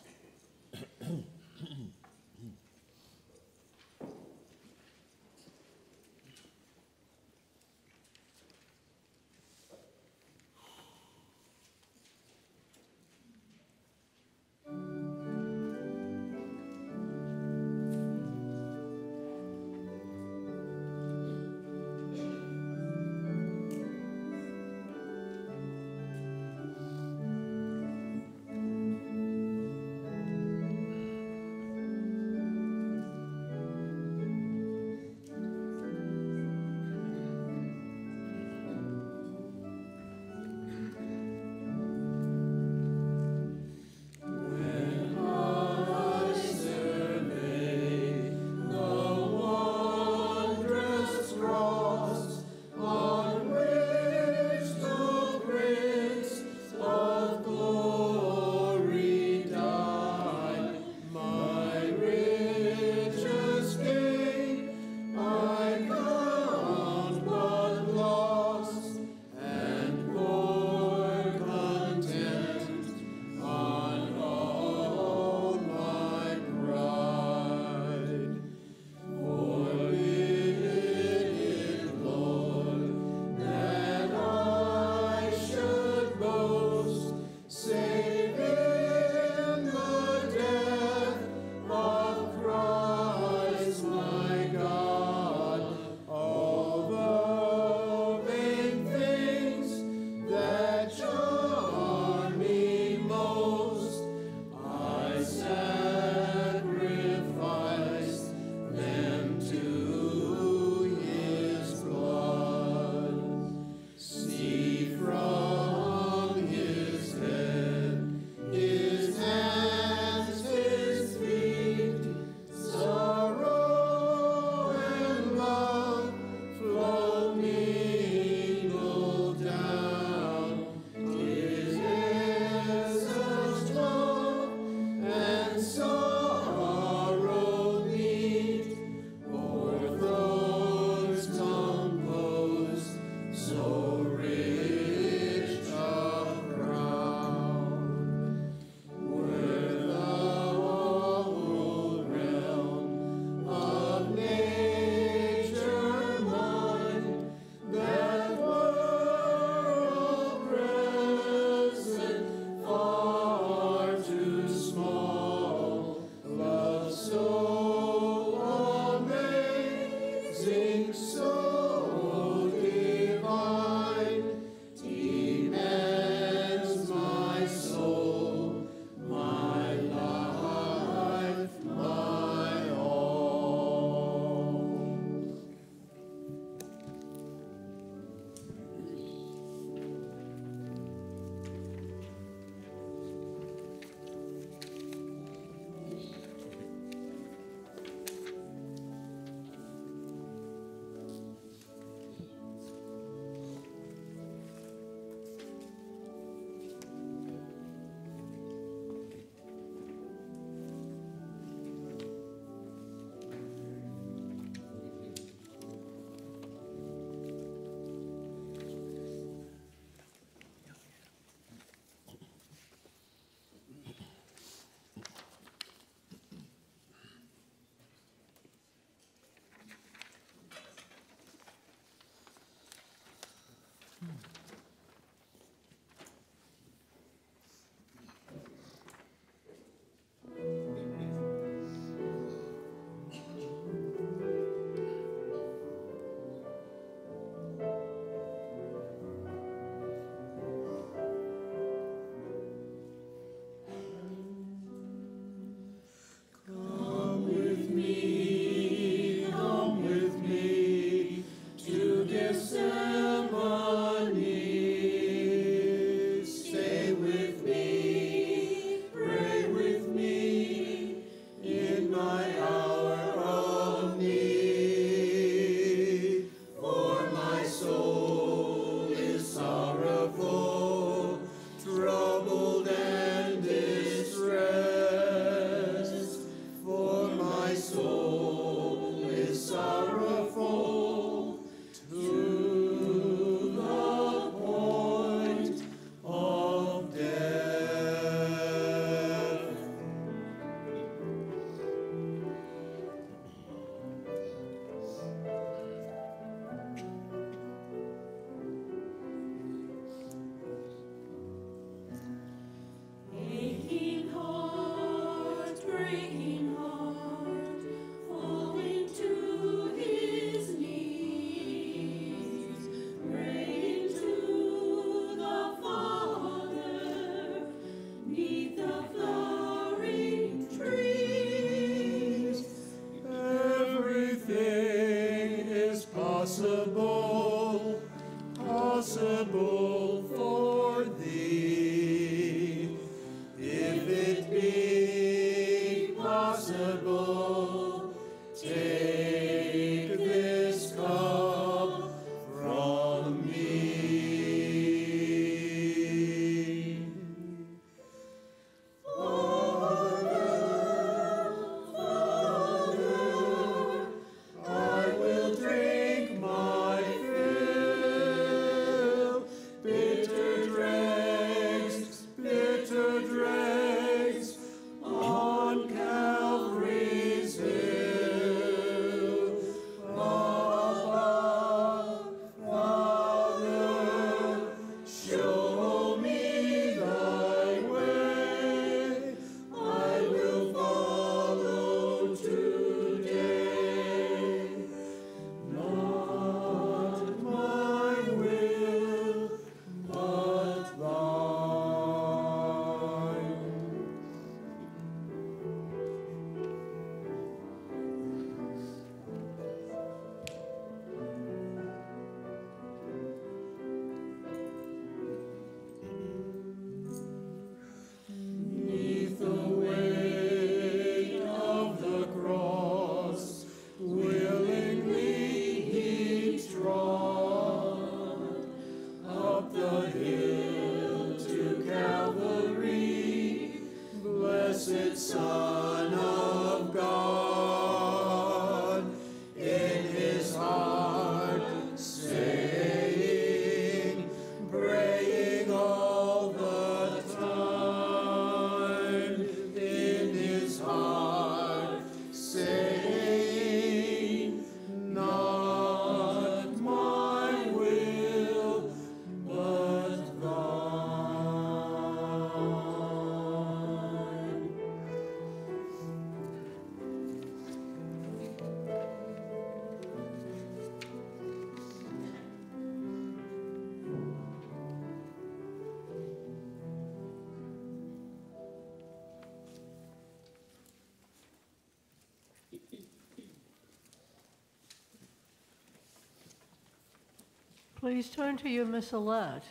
Please turn to your missalette,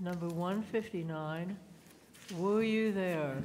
number 159. Were you there?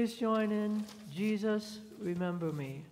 Please join in Jesus, remember me.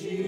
Jesus.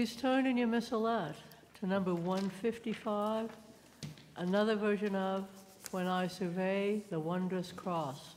Please turn in your missalette to number 155, another version of When I Survey the Wondrous Cross.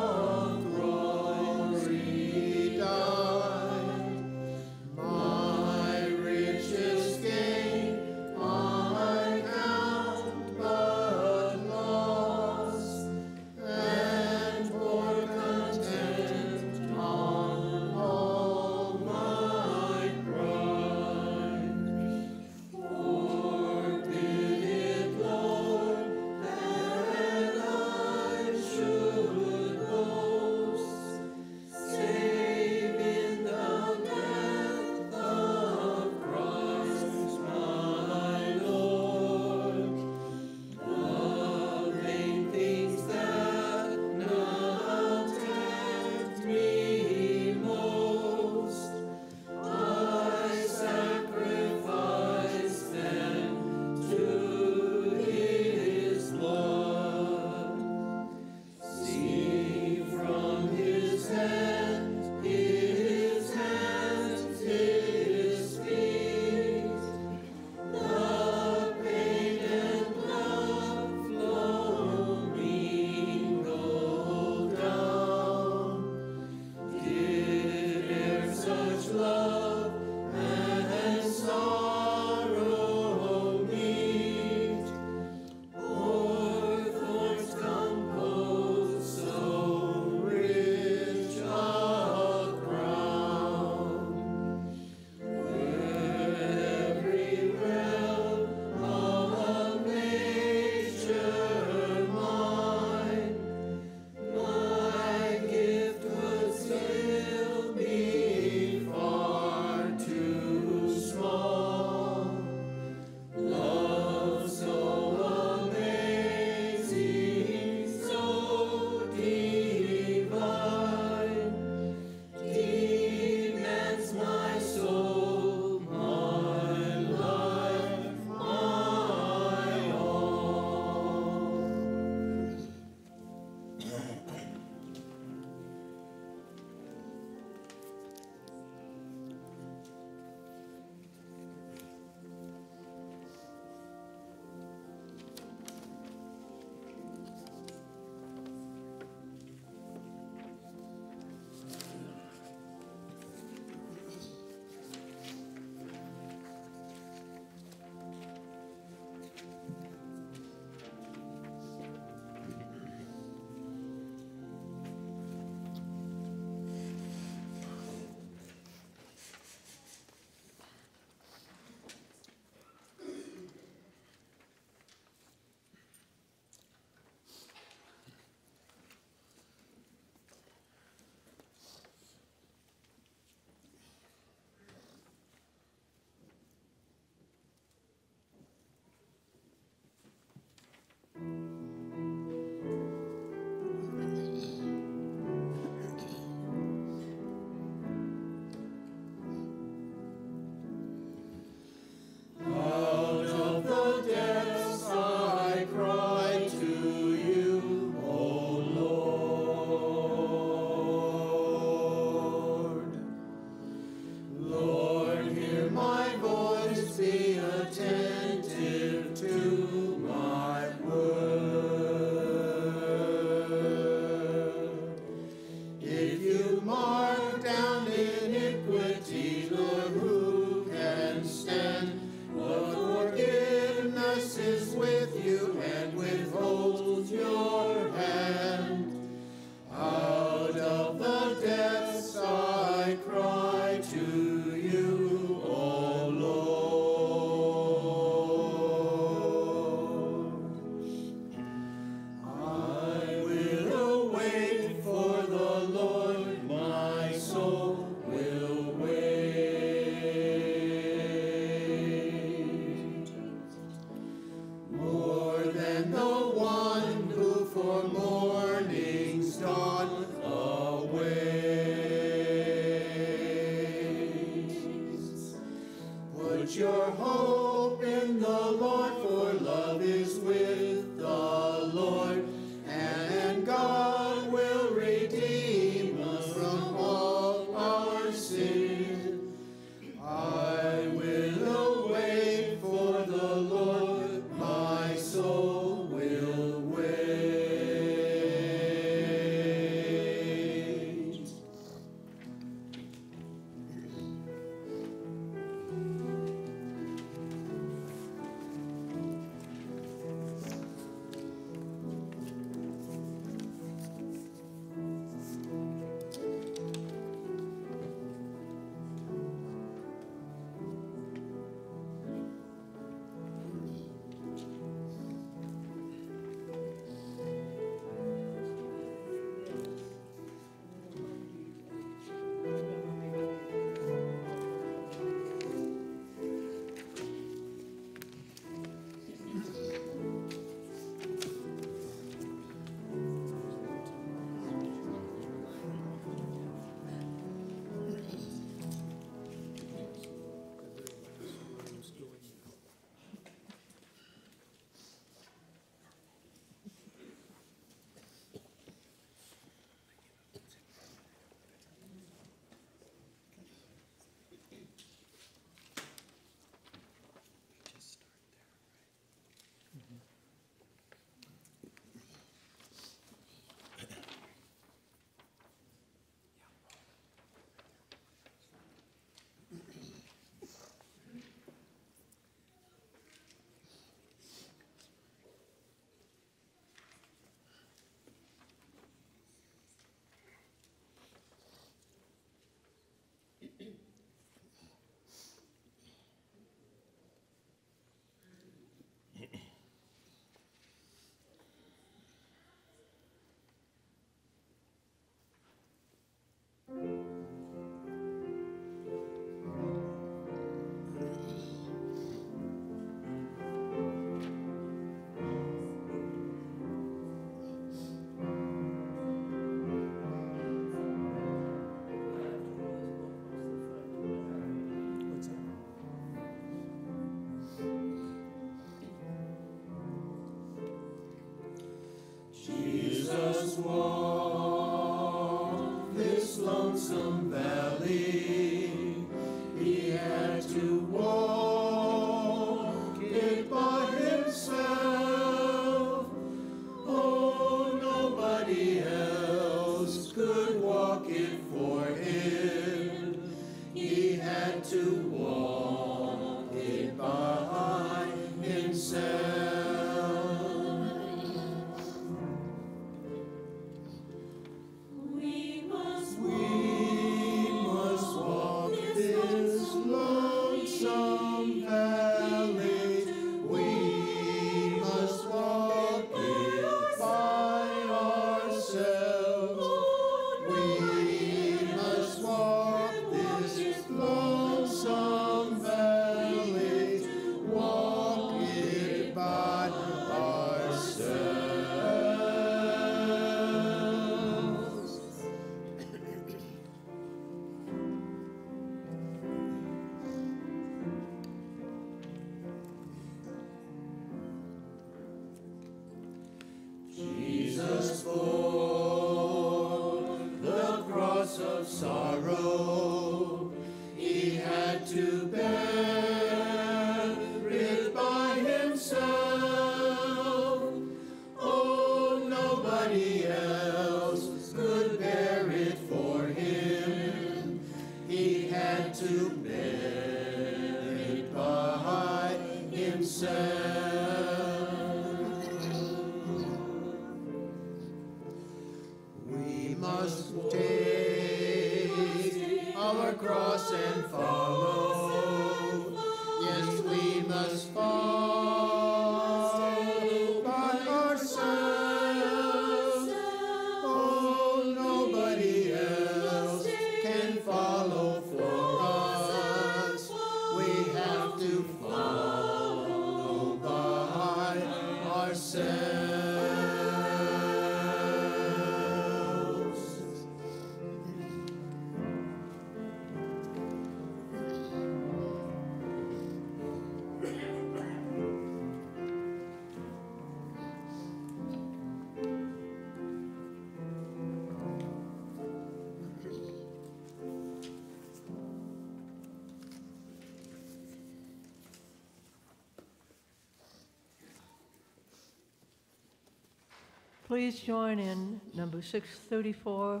Please join in number 634,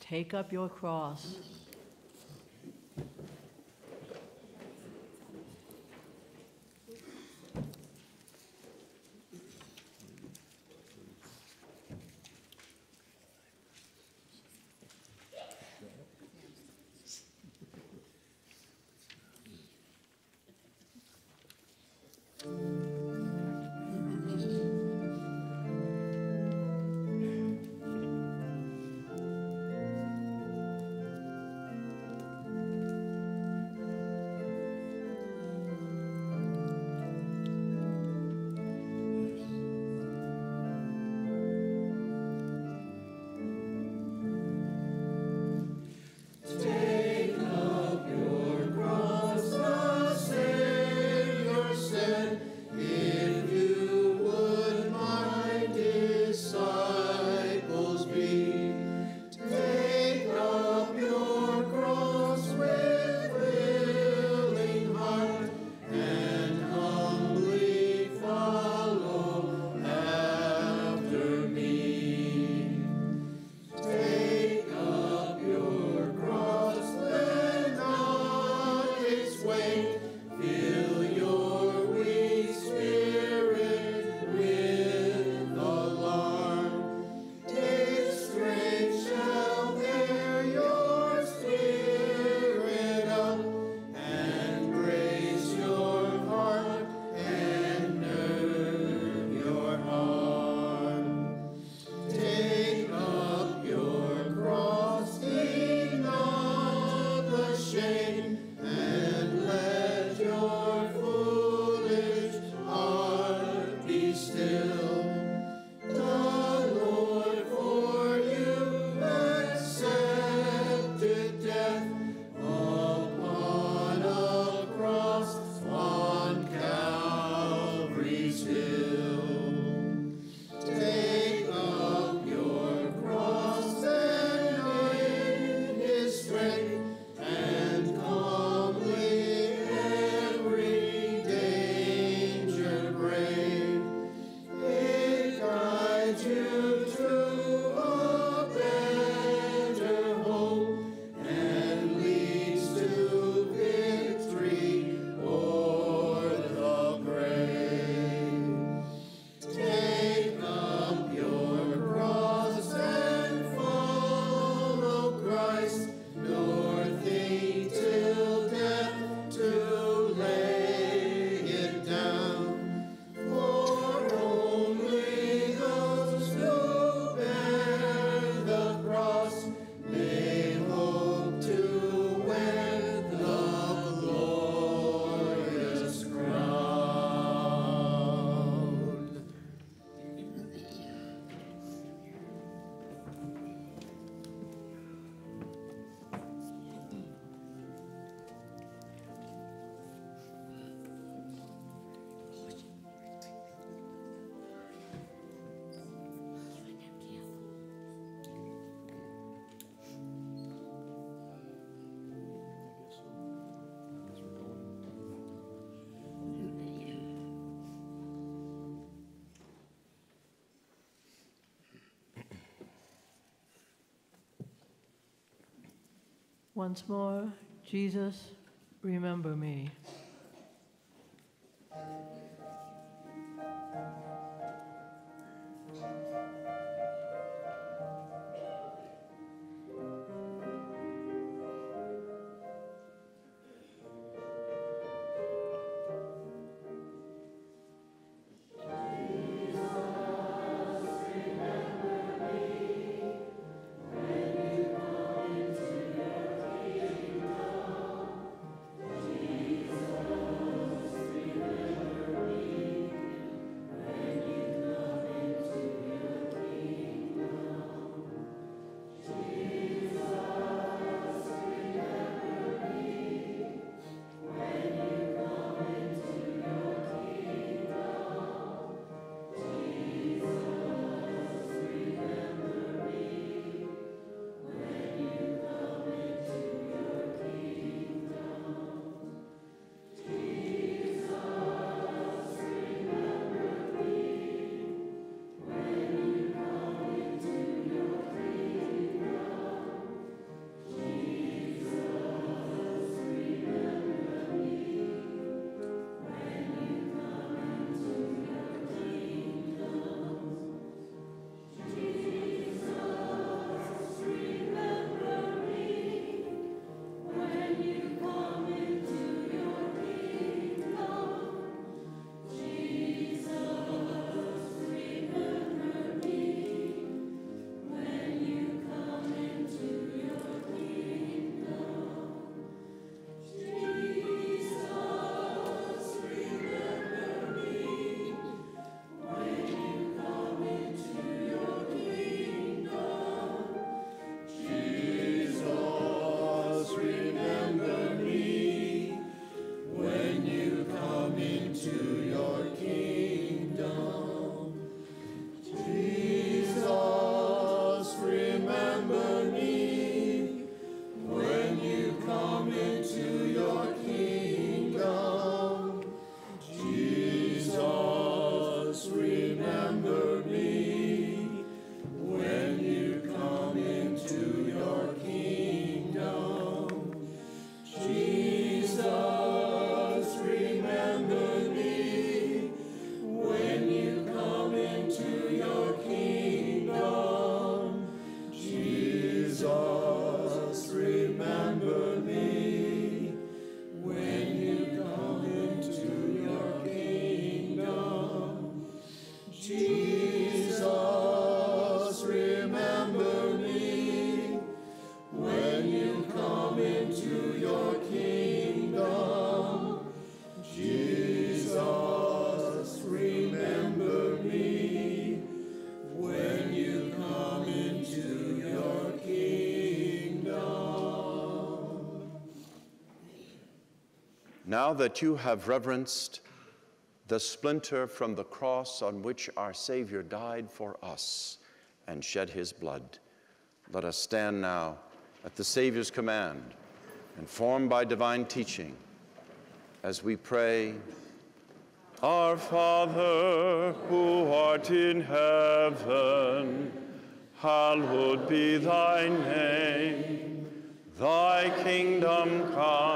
Take Up Your Cross. Once more, Jesus, remember me. Now that you have reverenced the splinter from the cross on which our Savior died for us and shed his blood, let us stand now at the Savior's command, informed by divine teaching, as we pray, Our Father, who art in heaven, hallowed be thy name. Thy kingdom come,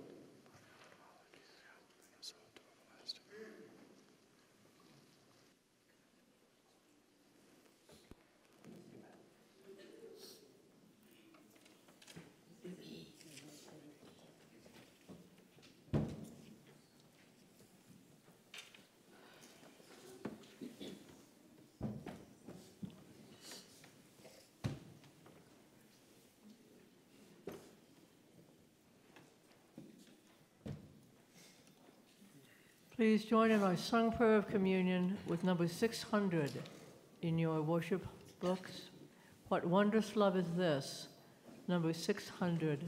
Please join in our sung prayer of communion with number 600 in your worship books. What wondrous love is this? Number 600.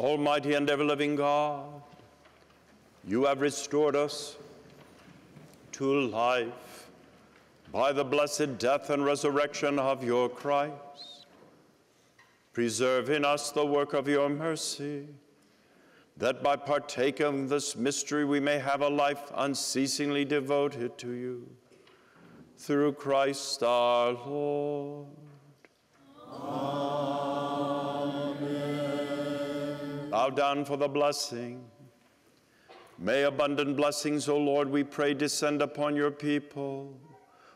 Almighty and ever living God, you have restored us to life by the blessed death and resurrection of your Christ. Preserve in us the work of your mercy, that by partaking of this mystery we may have a life unceasingly devoted to you. Through Christ our Lord. Bow down for the blessing. May abundant blessings, O Lord, we pray, descend upon your people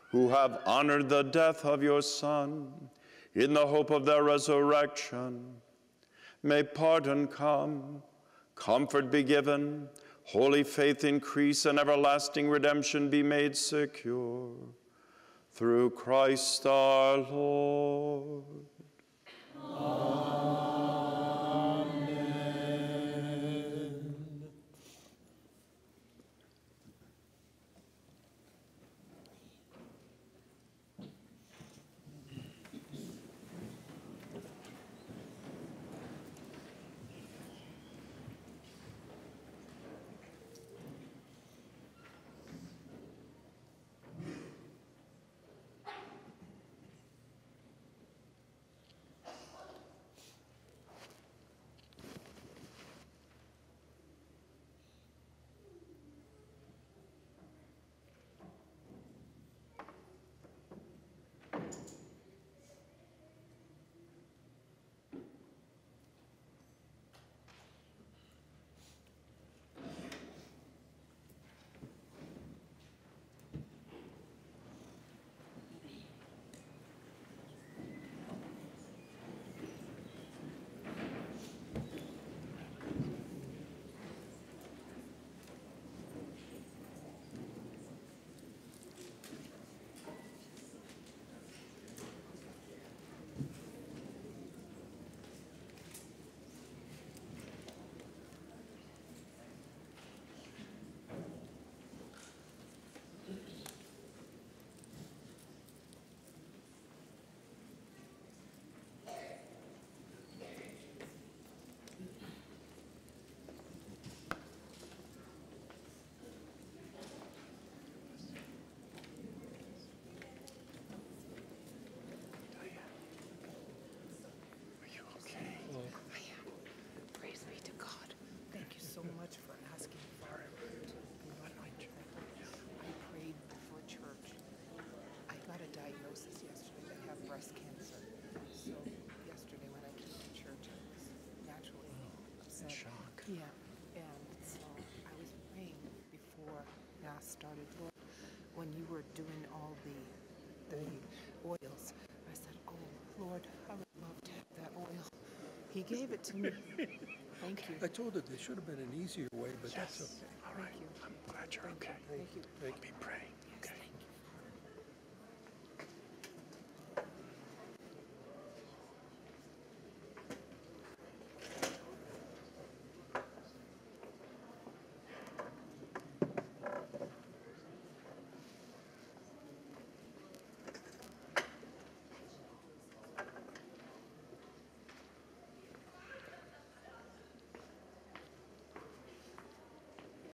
who have honored the death of your Son in the hope of their resurrection. May pardon come, comfort be given, holy faith increase, and everlasting redemption be made secure. Through Christ our Lord. Praise started. Lord, when you were doing all the the oils, I said, Oh Lord, I would love to have that oil. He gave it to me. [laughs] Thank you. I told her there should have been an easier way, but that's okay. Thank you. I'm glad you're okay. Thank you. We'll be praying.